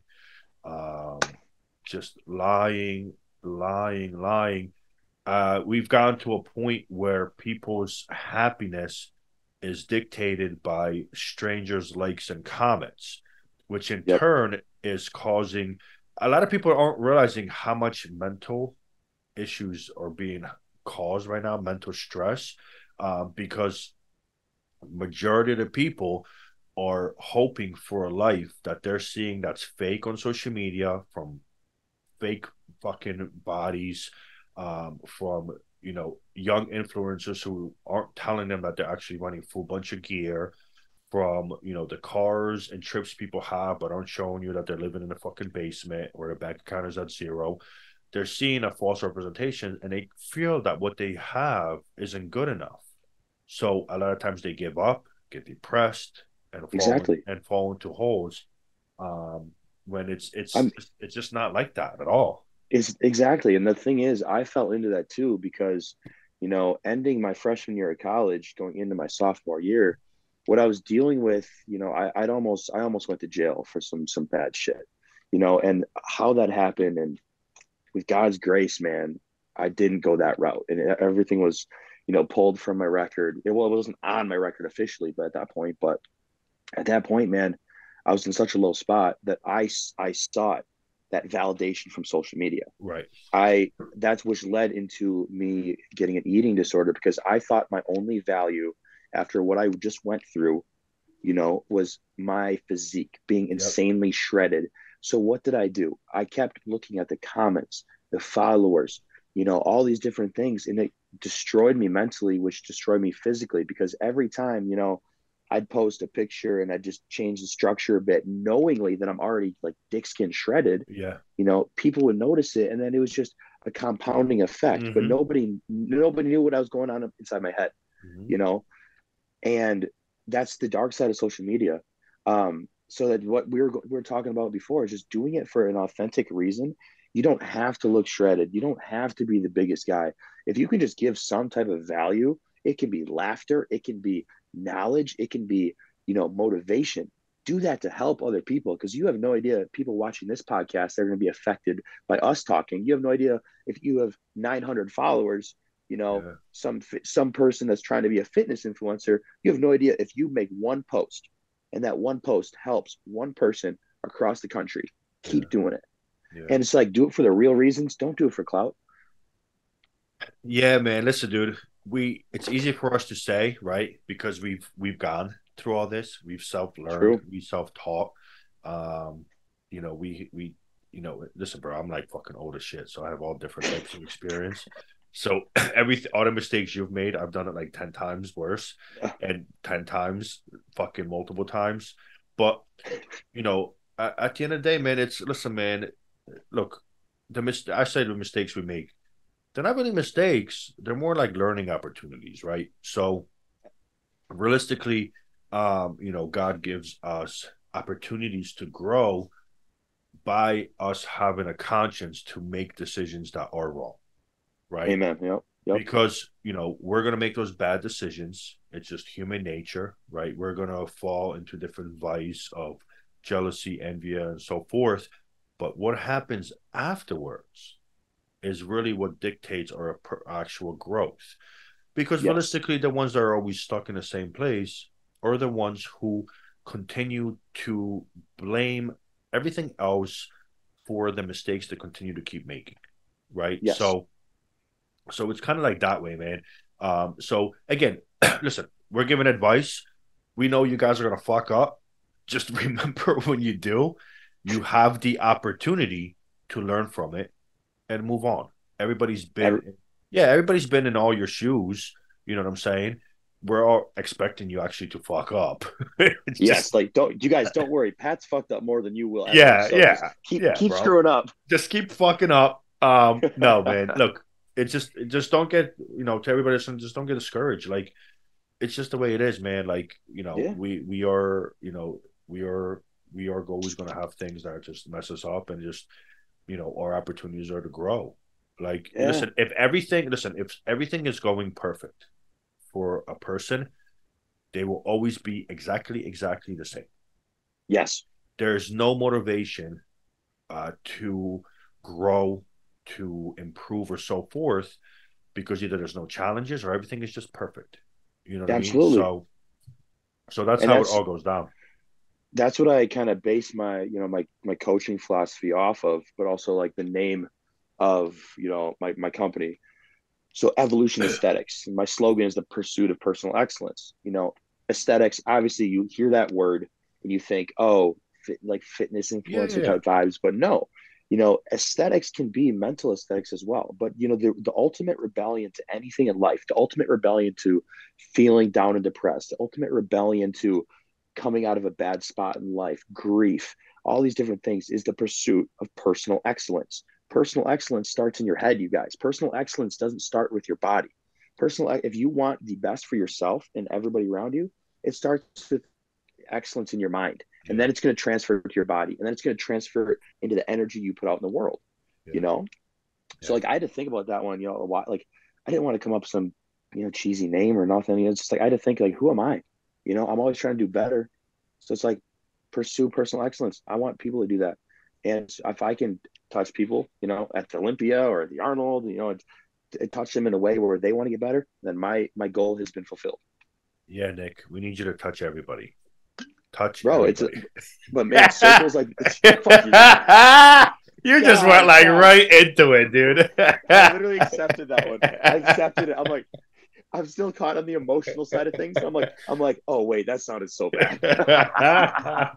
um, just lying, lying, lying. Uh, we've gotten to a point where people's happiness is dictated by strangers' likes and comments, which in Yep. turn is causing a lot of people aren't realizing how much mental issues are being caused right now, mental stress, uh, because majority of the people are hoping for a life that they're seeing that's fake on social media from fake fucking bodies um, from you know young influencers who aren't telling them that they're actually running a full bunch of gear from you know the cars and trips people have but aren't showing you that they're living in a fucking basement or their bank account is at zero. They're seeing a false representation and they feel that what they have isn't good enough. So a lot of times they give up get depressed and fall, Exactly. and fall into holes um, when it's it's I'm- it's just not like that at all Is exactly. And the thing is, I fell into that too because, you know, ending my freshman year of college, going into my sophomore year, what I was dealing with, you know, I, I'd almost I almost went to jail for some some bad shit. You know, and how that happened and with God's grace, man, I didn't go that route. And everything was, you know, pulled from my record. It, well, it wasn't on my record officially, but at that point, but at that point, man, I was in such a low spot that I I sought that validation from social media. right I that's which led into me getting an eating disorder because I thought my only value after what I just went through, you know, was my physique being insanely shredded. So what did I do? I kept looking at the comments, the followers, you know, all these different things and it destroyed me mentally, which destroyed me physically because every time, you know, I'd post a picture and I'd just change the structure a bit, knowingly that I'm already like dick skin shredded. Yeah. You know people would notice it and then it was just a compounding effect but Mhm. nobody nobody knew what i was going on inside my head Mhm. you know? And that's the dark side of social media. Um so that what we were we were talking about before is just doing it for an authentic reason. You don't have to look shredded. You don't have to be the biggest guy. If you can just give some type of value it can be laughter. It can be knowledge it can be you know motivation do that to help other people because you have no idea people watching this podcast they're going to be affected by us talking you have no idea if you have 900 followers you know Yeah. some some person that's trying to be a fitness influencer you have no idea if you make one post and that one post helps one person across the country keep Yeah. doing it yeah. and it's like do it for the real reasons don't do it for clout Yeah, man. Listen, dude. We it's easy for us to say, right? Because we've we've gone through all this. We've self True. learned. We self taught. Um, you know, we we you know, listen, bro. I'm like fucking old as shit, so I have all different types of experience. So every all the mistakes you've made, I've done it like ten times worse, and ten times, fucking multiple times. But you know, at, at the end of the day, man, it's listen, man. Look, the mis- I say the mistakes we make they're not really mistakes. They're more like learning opportunities, right? So realistically, um, you know, God gives us opportunities to grow by us having a conscience to make decisions that are wrong. Right. amen yep yep Because, you know, we're going to make those bad decisions. It's just human nature, right? We're going to fall into different vice of jealousy, envy, and so forth. But what happens afterwards is really what dictates our actual growth. Because Yes. realistically, the ones that are always stuck in the same place are the ones who continue to blame everything else for the mistakes they continue to keep making. Right. Yes. So, so it's kind of like that way, man. Um, so again, listen, we're giving advice. We know you guys are gonna fuck up. Just remember when you do, you have the opportunity to learn from it and move on. Everybody's been Every- yeah, everybody's been in all your shoes. You know what I'm saying? We're all expecting you actually to fuck up. Yes just, like don't you guys don't worry pat's fucked up more than you will ever, yeah, so yeah. keep yeah, keep bro. screwing up just keep fucking up. Um, no, man. Look, it's just it just don't get you know to everybody just don't get discouraged. Like it's just the way it is, man. Like you know, Yeah. we we are you know we are we are always going to have things that just mess us up and just you know our opportunities are to grow. Like Yeah. listen, if everything listen if everything is going perfect for a person, they will always be exactly, exactly the same. Yes. There's no motivation uh, to grow, to improve, or so forth, because either there's no challenges or everything is just perfect. You know what Absolutely. I mean? So, so that's And how that's- it all goes down. That's what I kind of base my, you know, my my coaching philosophy off of, but also like the name of, you know, my my company. So evolution aesthetics. My slogan is the pursuit of personal excellence. You know, aesthetics, obviously you hear that word and you think, oh, fit, like fitness influencer yeah. type vibes, but no. You know, aesthetics can be mental aesthetics as well. But you know, the the ultimate rebellion to anything in life, the ultimate rebellion to feeling down and depressed, the ultimate rebellion to coming out of a bad spot in life, grief, all these different things is the pursuit of personal excellence. Personal excellence starts in your head, you guys. Personal excellence doesn't start with your body. Personal, if you want the best for yourself and everybody around you, it starts with excellence in your mind. And then it's going to transfer to your body. And then it's going to transfer into the energy you put out in the world, Yeah. you know? So, like, I had to think about that one, you know, a while. Like, I didn't want to come up with some, you know, cheesy name or nothing. It's just like, I had to think, like, who am I? You know, I'm always trying to do better. So it's like pursue personal excellence. I want people to do that. And if I can touch people, you know, at the Olympia or the Arnold, you know, and, and touch them in a way where they want to get better, then my my goal has been fulfilled. Yeah, Nick, we need you to touch everybody. Touch, Bro, it's a- But man, circles like it's, you. you just God, went like God. right into it, dude. I literally accepted that one. I accepted it. I'm like, I'm still caught on the emotional side of things. I'm like, I'm like, oh wait, that sounded so bad.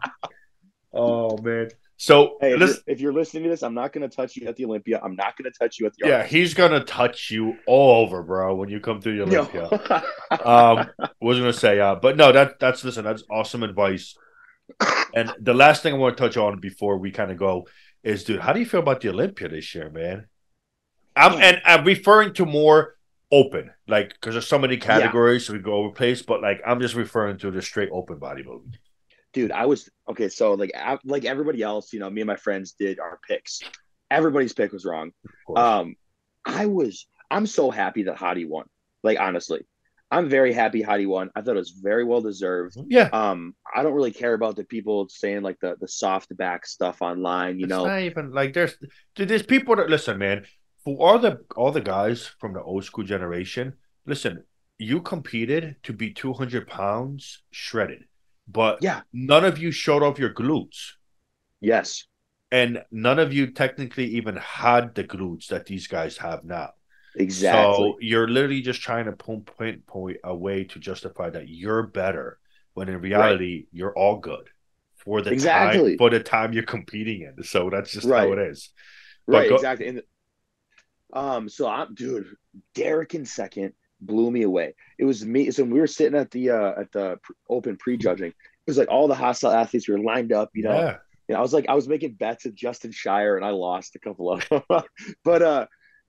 oh man. So Hey, if, listen, you're, if you're listening to this, I'm not going to touch you at the Olympia. I'm not going to touch you at the yeah, he's gonna touch you all over, bro, when you come through the. Olympia. um was gonna say uh but no that that's listen that's awesome advice and the last thing i want to touch on before we kind of go is dude how do you feel about the olympia this year man i'm and i'm referring to more open. Like because there's so many categories so we go over place but like i'm just referring to the straight open bodybuilding dude i was okay so like I, like everybody else you know me and my friends did our picks. Everybody's pick was wrong. Um i was i'm so happy that Hadi won. Like honestly i'm very happy Hadi won. I thought it was very well deserved. Yeah. Um i don't really care about the people saying like the the soft back stuff online you it's know? not even like there's there's people that listen man for all the all the guys from the old school generation listen you competed to be 200 pounds shredded but yeah. none of you showed off your glutes. Yes. And none of you technically even had the glutes that these guys have now. Exactly. so you're literally just trying to point a way to justify that you're better when in reality you're all good for the Exactly. time for the time you're competing in. So that's just Right. how it is. But right go- exactly. And um so i'm dude derek in second blew me away it was me so we were sitting at the uh at the open pre-judging it was like all the Hosstile athletes were lined up you know yeah And I was like, I was making bets at Justin Shier, and I lost a couple of them. but uh,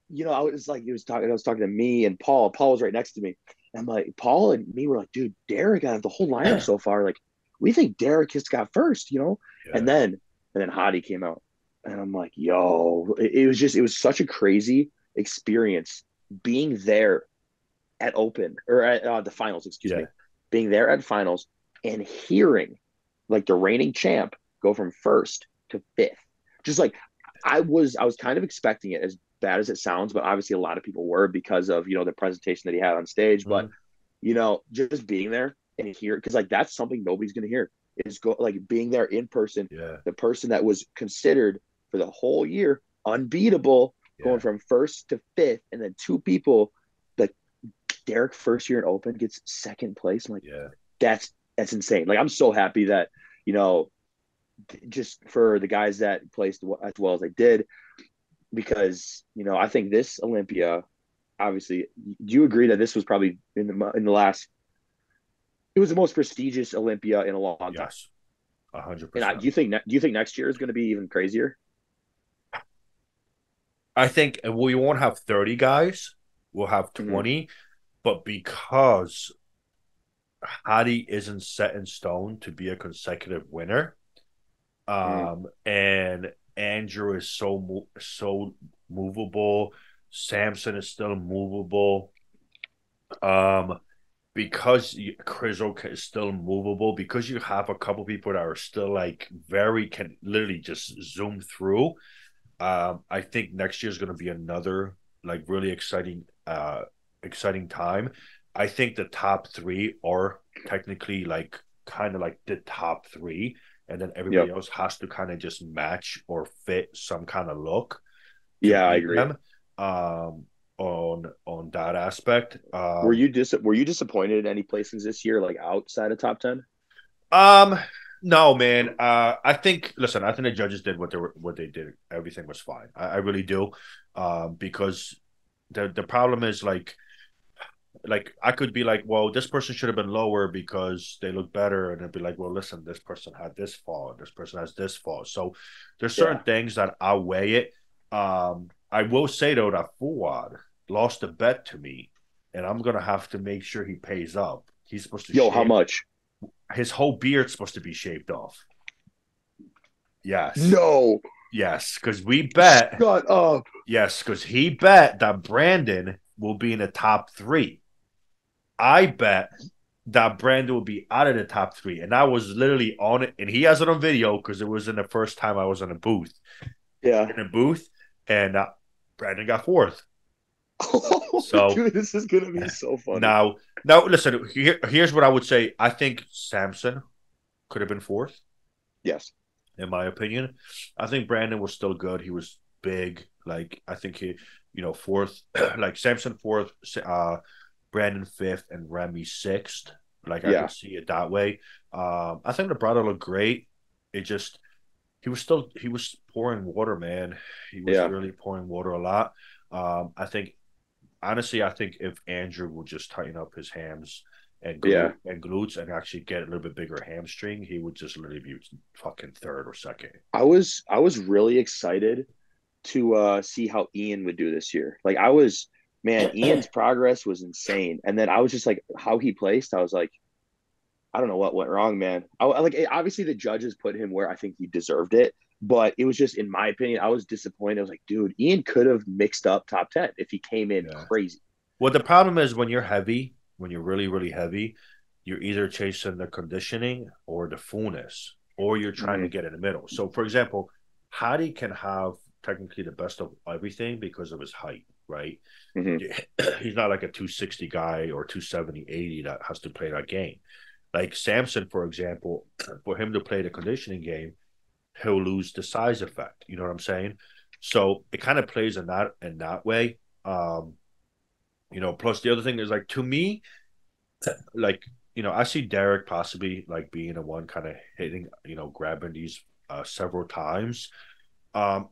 you know, I was like, he was talking. I was talking to me and Paul. Paul was right next to me. And I'm like, Paul and me were like, dude, Derek out of the whole lineup so far, like, we think Derek has got first, you know. Yeah. And then, and then Hadi came out, and I'm like, yo, it, it was just, it was such a crazy experience being there at Open or at uh, the finals, excuse Yeah. me, being there at finals and hearing like the reigning champ go from first to fifth. Just like I was, I was kind of expecting it as bad as it sounds, but obviously a lot of people were because of you know the presentation that he had on stage. But Mhm. you know, just being there and hear because like that's something nobody's gonna hear is go like being there in person. yeah The person that was considered for the whole year unbeatable, yeah. going from first to fifth, and then two people like Derek first year in Open gets second place. I'm like, yeah that's that's insane. Like I'm so happy that you know, just for the guys that placed as well as they did, because you know I think this Olympia, obviously, do you agree that this was probably in the in the last? It was the most prestigious Olympia in a long time. yes a hundred percent. do you think do you think next year is going to be even crazier? I think we won't have 30 guys. We'll have Mhm. 20. But because Hadi isn't set in stone to be a consecutive winner, um, and Andrew is so mo- so movable, Samson is still movable. Um, because Krizo is still movable, because you have a couple people that are still like very can literally just zoom through. Um, I think next year is going to be another like really exciting, uh, exciting time. I think the top three are technically like kind of like the top three, and then everybody yep. else has to kind of just match or fit some kind of look. Yeah, I agree. Them. Um, on on that aspect. Um, were you dis- Were you disappointed in any places this year, like outside of top ten? Um, no, man. Uh, I think. Listen, I think the judges did what they were, what they did. Everything was fine. I, I really do, um, because the the problem is like, like I could be like, well, this person should have been lower because they look better, and it'd be like, well, listen, this person had this fall, this person has this fall. So there's certain yeah. things that outweigh it. Um, I will say though that Fouad lost a bet to me, and I'm gonna have to make sure he pays up. He's supposed to. Yo, how much? His whole beard's supposed to be shaved off. Yes. No. Yes, because we bet. Shut up. Yes, because he bet that Brandon will be in the top three. I bet that Brandon will be out of the top three, and I was literally on it, and he has it on video because it was in the first time I was in a booth. Yeah, in a booth, and uh, Brandon got fourth. Oh, so dude, this is gonna be so funny. Now, now, listen. Here, here's what I would say. I think Samson could have been fourth. Yes, in my opinion. I think Brandon was still good. He was big. Like I think he, you know, fourth. like Samson fourth, uh, Brandon fifth, and Ramy sixth. Like I yeah. can see it that way. Um, I think the brother looked great. It just he was still he was pouring water, man. He was yeah. really pouring water a lot. Um, I think honestly, I think if Andrew would just tighten up his hams and glute, yeah. and glutes and actually get a little bit bigger hamstring, he would just literally be fucking third or second. I was I was really excited to uh see how Ian would do this year. Like I was man, Ian's progress was insane. And then I was just like how he placed, I was like I don't know what went wrong, man. I like obviously the judges put him where I think he deserved it, but it was just in my opinion, I was disappointed. I was like, dude, Ian could have mixed up top 10 if he came in yeah. crazy. Well, the problem is when you're heavy, when you're really, really heavy, you're either chasing the conditioning or the fullness, or you're trying mm-hmm. to get in the middle. So, for example, Hadi can have technically the best of everything because of his height, right? Mm-hmm. He's not like a 260 guy or 270, 80 that has to play that game. Like Samson, for example, for him to play the conditioning game, he'll lose the size effect. You know what I'm saying? So it kind of plays in that in that way. Um, you know, plus the other thing is like to me, like you know, I see Derek possibly like being a one kind of hitting, you know, grabbing these uh, several times. Um,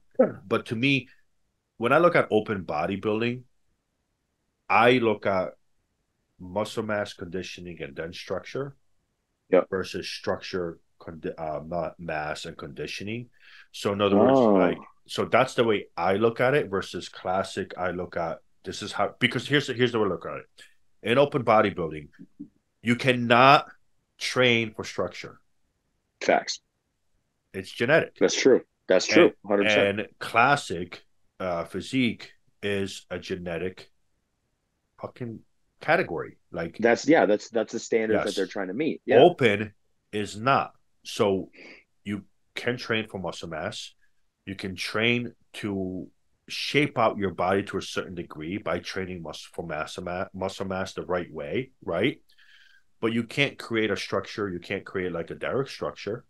but to me, when I look at open bodybuilding, I look at muscle mass conditioning and then structure versus structure, uh, mass, and conditioning. So in other words, oh. like so that's the way I look at it versus classic. I look at this is how because here's here's the way I look at it. In open bodybuilding, you cannot train for structure. Facts. It's genetic. That's true. That's true. 100%. And, classic uh, physique is a genetic fucking category. Like that's yeah, that's that's the standard yes. that they're trying to meet. Yeah. Open is not. So you can train for muscle mass. You can train to shape out your body to a certain degree by training muscle for mass muscle mass the right way, right? But you can't create a structure. You can't create like a Derek structure.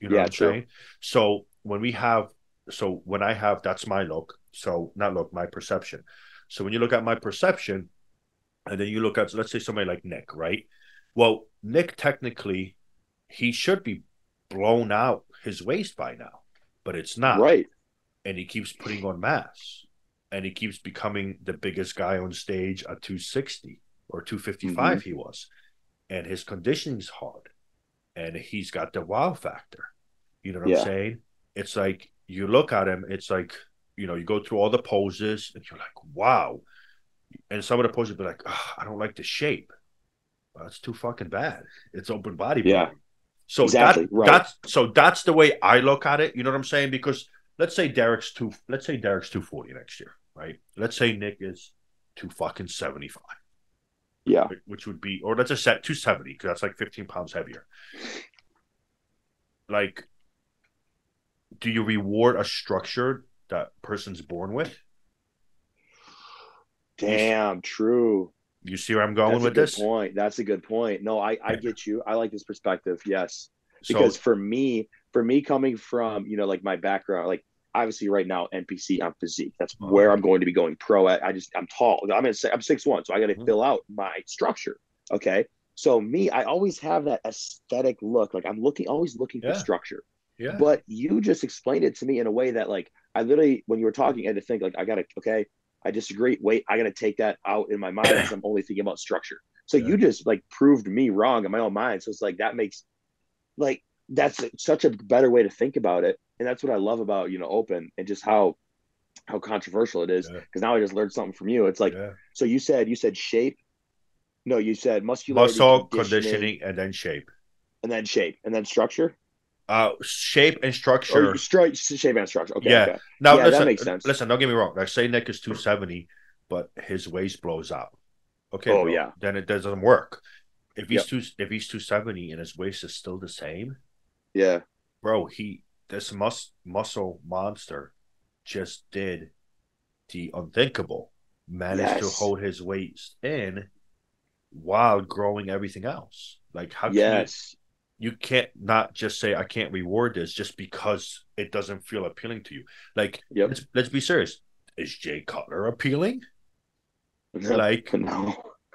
You know yeah, what I'm true. saying? So when we have, so when I have, that's my look. So not look, my perception. So when you look at my perception, and then you look at let's say somebody like Nick, right? Well, Nick technically he should be blown out his waist by now, but it's not. Right. And he keeps putting on mass. And he keeps becoming the biggest guy on stage at 260 or 255 mm-hmm. he was. And his conditioning's hard. And he's got the wow factor. You know what yeah. I'm saying? It's like you look at him, it's like, you know, you go through all the poses and you're like, wow and some of the poses be like, oh, I don't like the shape. Well, that's too fucking bad. It's open body. Yeah. So exactly. that, right. that's so that's the way I look at it. You know what I'm saying? Because let's say Derek's two let's say Derek's 240 next year, right? Let's say Nick is two fucking 75. Yeah. Which would be, or let's just set 270 because that's like 15 pounds heavier. Like, do you reward a structure that person's born with? Damn, true. You see where I'm going That's with a good this? point. That's a good point. No, I, I Yeah. get you. I like this perspective. Yes. So, Because for me, for me coming from, you know, like my background, like obviously right now, NPC, I'm physique. That's Uh-huh. where I'm going to be going pro at. I just, I'm tall. I'm in, I'm six one, so I got to Mhm. fill out my structure. Okay. So me, I always have that aesthetic look. Like I'm looking, always looking Yeah. for structure. yeah, But you just explained it to me in a way that, like, I literally, when you were talking, I had to think, like, I gotta, okay, I disagree. Wait, I gotta take that out in my mind because I'm only thinking about structure. So Yeah. you just like proved me wrong in my own mind. So it's like that makes, like, that's such a better way to think about it, and that's what I love about you know open and just how how controversial it is. Yeah. Because now I just learned something from you. It's like, yeah. so you said you said shape. No, you said muscularity, muscle conditioning, conditioning and then shape. and then shape, and then structure. Uh, shape and Or structure. stri- shape and structure. Okay. Yeah. okay. Now, Yeah, that listen, makes sense. listen. Don't get me wrong. Like, say Nick is two seventy, but his waist blows out. Okay. Oh, bro, yeah. Then it doesn't work. If he's Yep. two, if he's two seventy and his waist is still the same, Yeah. bro, he this mus muscle monster just did the unthinkable. Managed to hold his waist in while growing everything else. Like how can Yes. You, can't not just say I can't reward this just because it doesn't feel appealing to you. Like Yep. let's let's be serious. Is Jay Cutler appealing? Like no.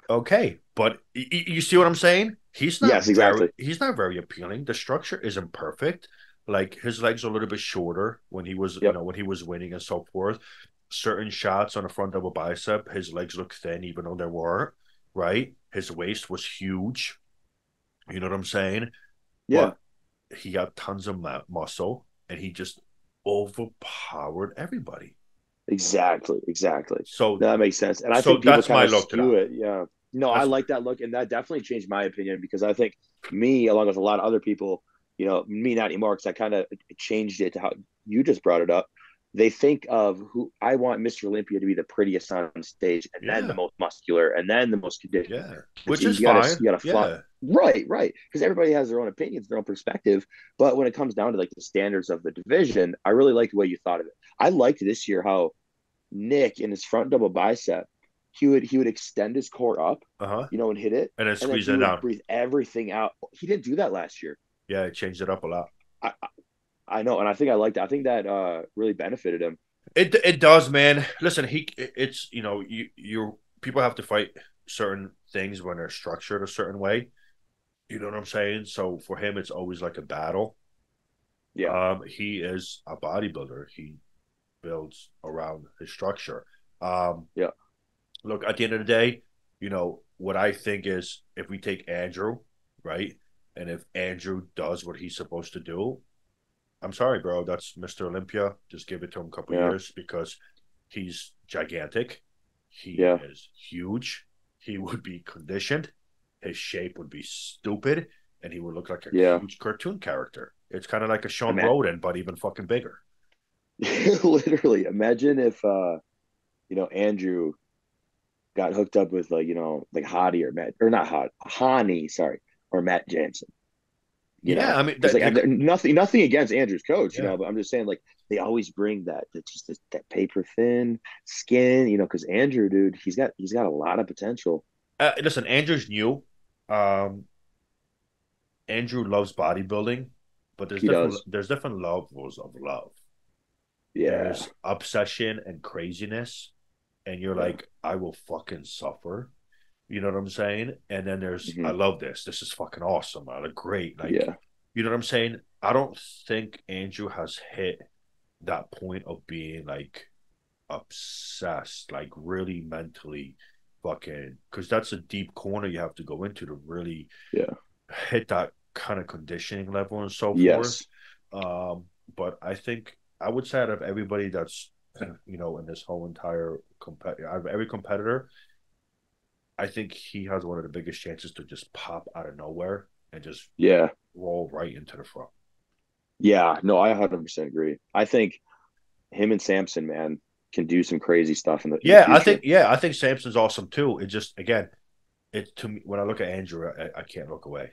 okay, but y- you see what I'm saying? He's not Yes, exactly. very, he's not very appealing. The structure isn't perfect. Like his legs are a little bit shorter when he was, you know, when he was winning and so forth. Certain shots on the front double bicep, his legs look thin, even though they weren't. Right, his waist was huge. You know what I'm saying? Yeah. But he got tons of mu- muscle, and he just overpowered everybody. Exactly. Exactly. So That makes sense. And I So think people that's my look to it. Yeah. No, I like that look, and that definitely changed my opinion because I think me, along with a lot of other people, you know, me not anymore because I kind of changed it to how you just brought it up. They think of who I want Mr. Olympia to be the prettiest on stage, and then the most muscular, and then the most conditioned. yeah, which you is gotta- fine. you gotta yeah. Right, right. Because everybody has their own opinions, their own perspective. But when it comes down to like the standards of the division, I really like the way you thought of it. I liked this year how Nick in his front double bicep, he would he would extend his core up, Uh huh. you know, and hit it, And then and then squeeze he it down. breathe everything out. He didn't do that last year. Yeah, it changed it up a lot. I I know, and I think I liked that. I think that uh really benefited him. It it does, man. Listen, he it's you know you you people have to fight certain things when they're structured a certain way. You know what I'm saying? So for him, it's always like a battle. Yeah. Um, he is a bodybuilder. He builds around his structure. Um, Yeah. Look, at the end of the day, you know what I think is if we take Andrew, right, and if Andrew does what he's supposed to do, I'm sorry, bro. That's Mr. Olympia. Just give it to him a couple Yeah. years because he's gigantic. He Yeah. is huge. He would be conditioned. His shape would be stupid, and he would look like a Yeah. huge cartoon character. It's kind of like a Shawn. Rhoden, but even fucking bigger. Literally, imagine if uh you know Andrew got hooked up with like you know like Hadi or Matt or not Hot Hany, sorry, or Matt Jansen. You yeah, know? I mean, that, like that- nothing, nothing against Andrew's coach, you know, but I'm just saying, like they always bring that, that just that, that paper thin skin, you know, because Andrew, dude, he's got he's got a lot of potential. Uh, listen, Andrew's new. Um, Andrew loves bodybuilding, but there's He different does. there's different levels of love. Yeah, There's obsession and craziness, and you're Yeah. like, I will fucking suffer. You know what I'm saying? And then there's, Mhm. I love this. This is fucking awesome. I look great. Like, yeah, you know what I'm saying? I don't think Andrew has hit that point of being like obsessed, like really mentally fucking, because that's a deep corner you have to go into to really Yeah. hit that kind of conditioning level and so yes, forth. Um, but I think I would say out of everybody that's you know in this whole entire compet out of every competitor, I think he has one of the biggest chances to just pop out of nowhere and just yeah, roll right into the front. yeah. No, I 100 percent agree. I think him and Samson, man, can do some crazy stuff in the in the Yeah, I think yeah, I think Samson's awesome too. It just again, it to me when I look at Andrew, I, I can't look away.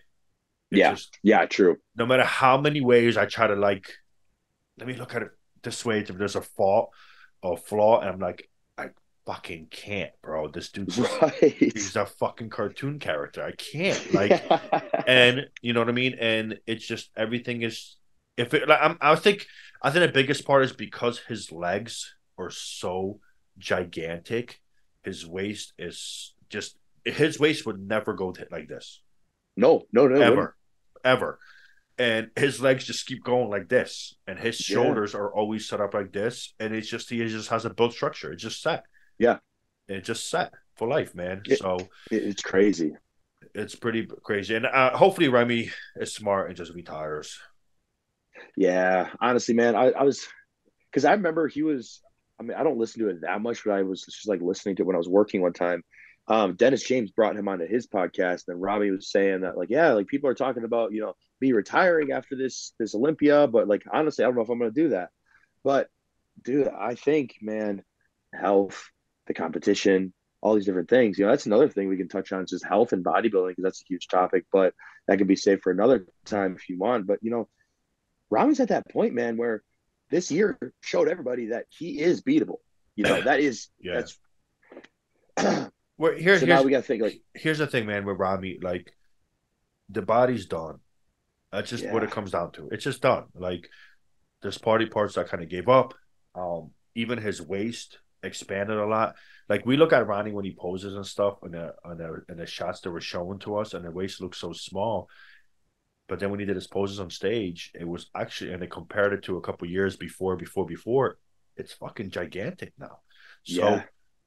Yeah, just, yeah, true. No matter how many ways I try to like, let me look at it this way. If there's a fault or flaw, and I'm like, I fucking can't, bro. This dude's right. he's a fucking cartoon character. I can't like, and you know what I mean. And it's just everything is. If it, like, I'm, I think, I think the biggest part is because his legs are so gigantic. His waist is just his waist would never go like this. No, no, no, ever, ever. And his legs just keep going like this, and his yeah. shoulders are always set up like this, and it's just he just has a built structure. It's just set. Yeah, it's just set for life, man. It, so it's crazy. It's pretty crazy, and uh, hopefully Ramy is smart and just retires. Yeah, honestly, man, I, I was because I remember he was. I mean, I don't listen to it that much, but I was just like listening to it when I was working one time, um, Dennis James brought him onto his podcast, and Ramy was saying that, like, yeah, like people are talking about, you know, me retiring after this this Olympia, but like honestly, I don't know if I'm going to do that. But dude, I think, man, health, the competition, all these different things. You know, that's another thing we can touch on is just health and bodybuilding because that's a huge topic. But that can be saved for another time if you want. But you know, Ramy's at that point, man, where this year showed everybody that he is beatable. You know, that is yeah. that's Well, here, so now we got to think like here's the thing, man. With Ramy, like the body's done. That's just yeah. what it comes down to. It's just done. Like there's party parts that kind of gave up. Um, even his waist expanded a lot. Like we look at Ronnie when he poses and stuff, and the and the, and the shots that were shown to us, and the waist looks so small. But then when he did his poses on stage, it was actually, and they compared it to a couple years before, before, before. It's fucking gigantic now. So yeah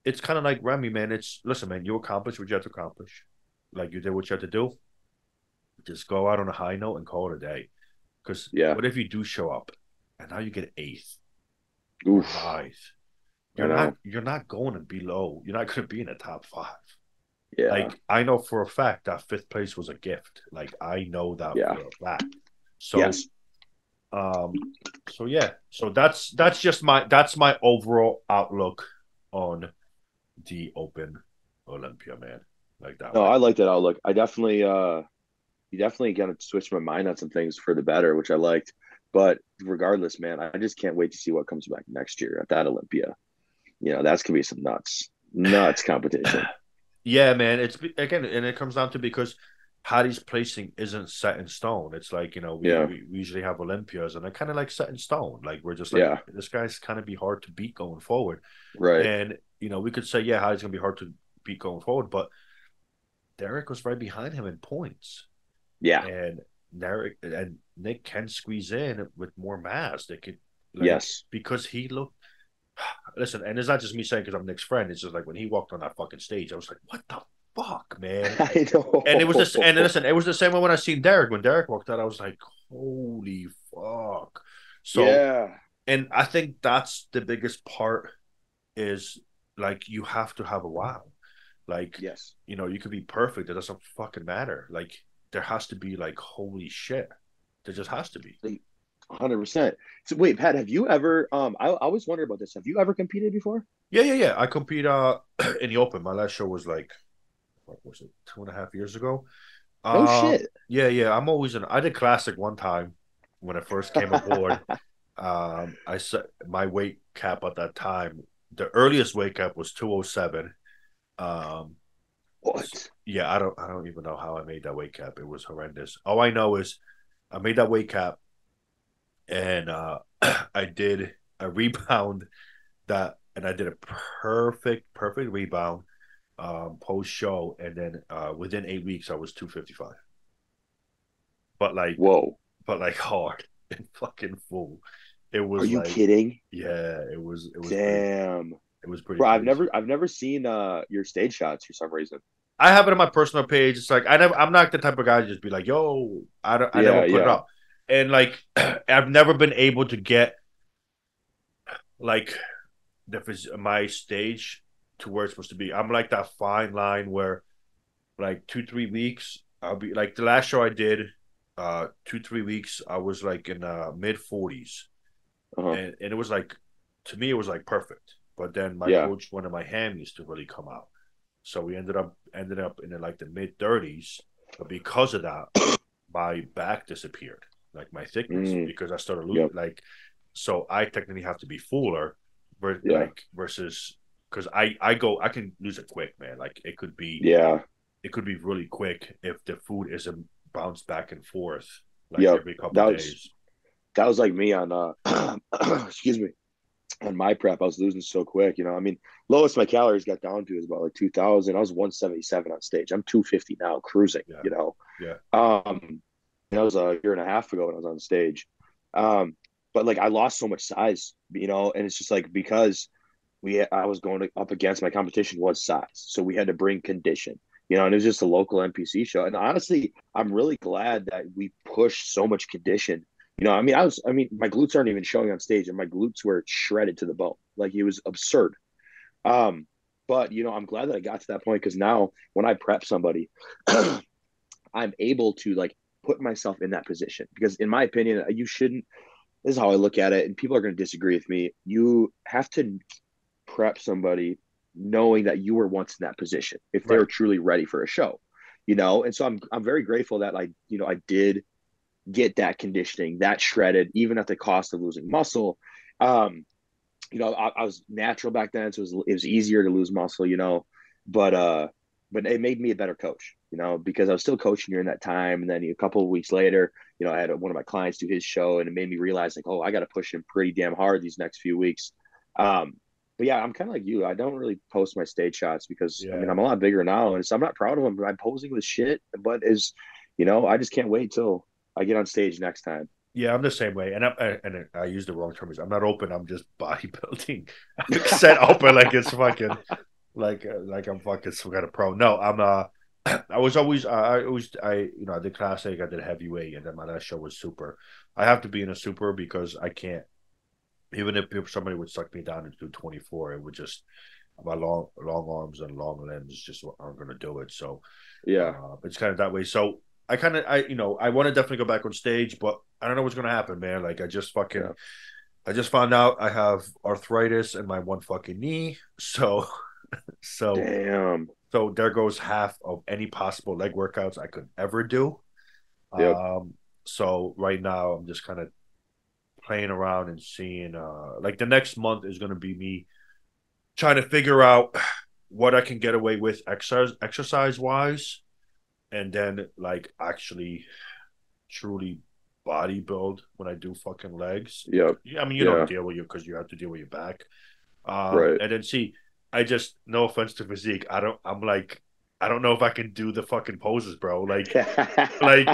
it's kind of like Ramy, man. It's listen, man. You accomplished what you had to accomplish. Like you did what you had to do. Just go out on a high note and call it a day. Because yeah, what if you do show up and now you get eighth, Oof. ninth? You're not. You're not going to be low. You're not going to be in the top five. Yeah. Like I know for a fact that fifth place was a gift. Like I know that yeah. for a fact. So yes. um so yeah. So that's that's just my that's my overall outlook on the Open Olympia, man. Like that. No, I like that outlook. I definitely, uh, you definitely kind of switched my mind on some things for the better, which I liked. But regardless, man, I just can't wait to see what comes back next year at that Olympia. You know, that's gonna be some nuts, nuts competition. Yeah, man. It's again, and it comes down to because Hadi's placing isn't set in stone. It's like you know, we, yeah. we, we usually have Olympias, and they're kind of like set in stone. Like we're just like, yeah. this guy's kind of be hard to beat going forward, right? And you know, we could say, yeah, going to be hard to beat going forward, but Derek was right behind him in points. Yeah. And Derek and Nick can squeeze in with more mass. They could, like, yes, because he looked. Listen, and it's not just me saying because I'm Nick's friend. It's just like when he walked on that fucking stage, I was like, "What the fuck, man?" I know. And it was this, and listen, it was the same way when I seen Derek. When Derek walked out, I was like, "Holy fuck!" So, yeah. And I think that's the biggest part is like you have to have a wow. Like yes, you know, you could be perfect. It doesn't fucking matter. Like there has to be like holy shit. There just has to be. Hundred percent. So wait, Pat, have you ever? Um, I, I always wonder about this. Have you ever competed before? Yeah, yeah, yeah. I compete uh in the open. My last show was like, what was it, two and a half years ago? Oh uh, shit. Yeah, yeah. I'm always in. I did classic one time when I first came aboard. um, I set my weight cap at that time the earliest wake up was 207. Um, what? Yeah, I don't I don't even know how I made that weight cap. It was horrendous. All I know is I made that weight cap and uh, I did a rebound that and I did a perfect perfect rebound um, post show and then uh, within 8 weeks I was 255. But like whoa, but like hard and fucking full. It was. Are you like, kidding? Yeah, it was. It was. Damn. Pretty, it was pretty. Bro, I've never, I've never seen uh your stage shots for some reason. I have it on my personal page. It's like I never. I'm not the type of guy to just be like, "Yo, I don't. I yeah, never put yeah. it up." And like, I've never been able to get like the my stage to where it's supposed to be. I'm like that fine line where, like two three weeks, I'll be like the last show I did, uh, two three weeks, I was like in uh mid forties uh-huh. and, and it was like to me it was like perfect. But then my yeah. coach wanted my hammies to really come out. So we ended up ended up in the, like the mid 30s, but because of that, my back disappeared, like my thickness, Mm. because I started losing Yep. like. So I technically have to be fuller, Yeah. like versus because I I go I can lose it quick, man. Like it could be Yeah. it could be really quick if the food isn't bounced back and forth like Yep. every couple That was- days. That was like me on uh excuse me. On my prep, I was losing so quick. You know, I mean, lowest my calories got down to is about like two thousand. I was one seventy seven on stage. I'm two fifty now, cruising. Yeah. You know. Yeah. Um, that was a year and a half ago when I was on stage. Um, but like I lost so much size, you know, and it's just like because we I was going up against my competition was size, so we had to bring condition, you know, and it was just a local NPC show. And honestly, I'm really glad that we pushed so much condition. You know, I mean, I was, I mean, my glutes aren't even showing on stage, and my glutes were shredded to the bone, like it was absurd. Um, but you know, I'm glad that I got to that point because now when I prep somebody, I'm able to like put myself in that position. Because in my opinion you shouldn't this is how i look at it and people are going to disagree with me. You have to prep somebody knowing that you were once in that position if they're Right. truly ready for a show you know? And so i'm i'm very grateful that i you know i did get that conditioning that shredded even at the cost of losing muscle. Um you know i, I was natural back then so it was, it was easier to lose muscle you know? But uh but it made me a better coach, you know, because I was still coaching during that time. And then a couple of weeks later, you know, I had one of my clients do his show and it made me realize like, oh, I got to push him pretty damn hard these next few weeks. Um, but yeah, I'm kind of like you. I don't really post my stage shots because I mean, I'm a lot bigger now. And so I'm not proud of them, but I'm posing with shit. But is, you know, I just can't wait till I get on stage next time. Yeah, I'm the same way, and I, I and I use the wrong terms. I'm not open. I'm just bodybuilding. I'm set open like it's fucking like uh, like I'm fucking some kind of pro. No, I'm uh. I was always I always I you know I did classic, I did heavyweight, and then my last show was super. I have to be in a super because I can't. Even if if somebody would suck me down and do 24, it would just my long long arms and long limbs just aren't going to do it. So Yeah. uh, it's kind of that way. So I kind of, I you know, I want to definitely go back on stage, but I don't know what's gonna happen, man. Like I just fucking, Yeah. I just found out I have arthritis in my one fucking knee. So, so, Damn. so there goes half of any possible leg workouts I could ever do. Yep. Um, so right now I'm just kind of playing around and seeing, uh, like the next month is gonna be me trying to figure out what I can get away with exercise exercise wise, and then like actually truly bodybuild when I do fucking legs. Yeah, I mean you Yeah. don't deal with your because you have to deal with your back, um, Right. And then see, I just no offense to physique, I don't. I'm like, I don't know if I can do the fucking poses, bro. Like, like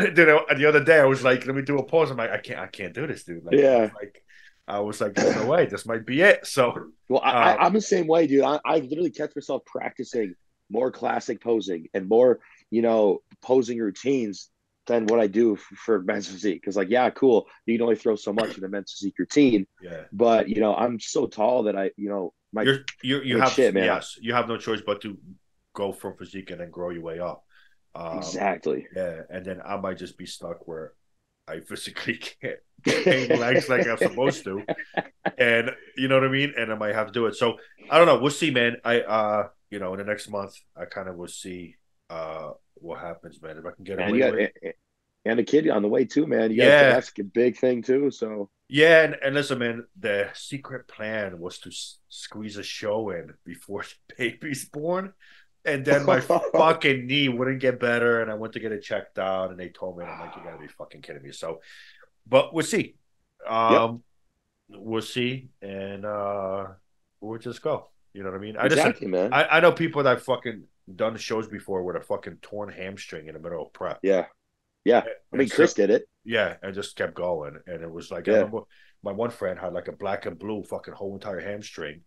you know, the other day I was like, let me do a pose. I'm like, I can't, I can't do this, dude. Like, Yeah. like I was like, there's no way. This might be it. So Well, I, Uh, I, I'm the same way, dude. I, I literally catch myself practicing more classic posing and more, you know, posing routines than what I do for men's physique. Because, like, yeah, cool. You can only throw so much in a men's physique routine, yeah, but you know, I'm so tall that I, you know, my you're you you have shit, man. yes, you have no choice but to go from physique and then grow your way up. Um, exactly. Yeah, and then I might just be stuck where I physically can't hang legs like I'm supposed to, and you know what I mean. And I might have to do it. So I don't know. We'll see, man. I uh, you know, in the next month, I kind of will see uh what happens, man. If I can get And away got and- and a kid on the way too, man. You got, Yeah. that's a big thing too. So Yeah, and, and listen, man, the secret plan was to s- squeeze a show in before the baby's born. And then my fucking knee wouldn't get better, and I went to get it checked out, and they told me, I'm like, you gotta be fucking kidding me. So, but we'll see. Um, We'll see, and uh we'll just go. You know what I mean? I just, exactly, man. I, I know people that fucking done shows before with a fucking torn hamstring in the middle of prep. yeah, yeah. I mean, And so- Chris did it. yeah, I just kept going, and it was like I Yeah. remember my one friend had like a black and blue fucking whole entire hamstring.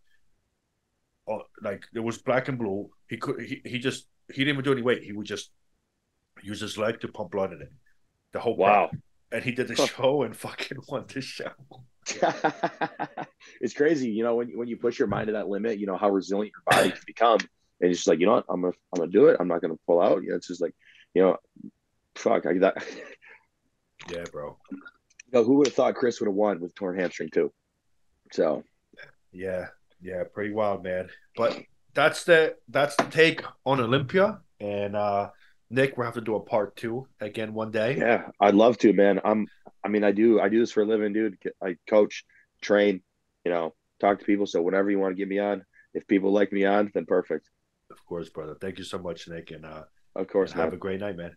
Oh, like it was black and blue. He could he, he just he didn't even do any weight. He would just use his leg to pump blood in it. The whole Wow. prep. And he did the show and fucking won the show. it's crazy, you know, when when you push your mind to that limit, you know how resilient your body can become, and it's just like, you know what, I'm gonna I'm gonna do it. I'm not gonna pull out. You know, it's just like, you know, fuck, I that. Yeah, bro. You know, who would have thought Chris would have won with torn hamstring too? So Yeah, yeah, pretty wild, man. But that's the that's the take on Olympia. And uh Nick, we'll have to do a part two again one day. Yeah, I'd love to, man. I'm I mean, I do I do this for a living, dude. I coach, train, you know, talk to people. So whenever you want to get me on, if people like me on, then perfect. Of course, brother. Thank you so much, Nick. And uh of course, have a great night, man.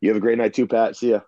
You have a great night too, Pat. See ya.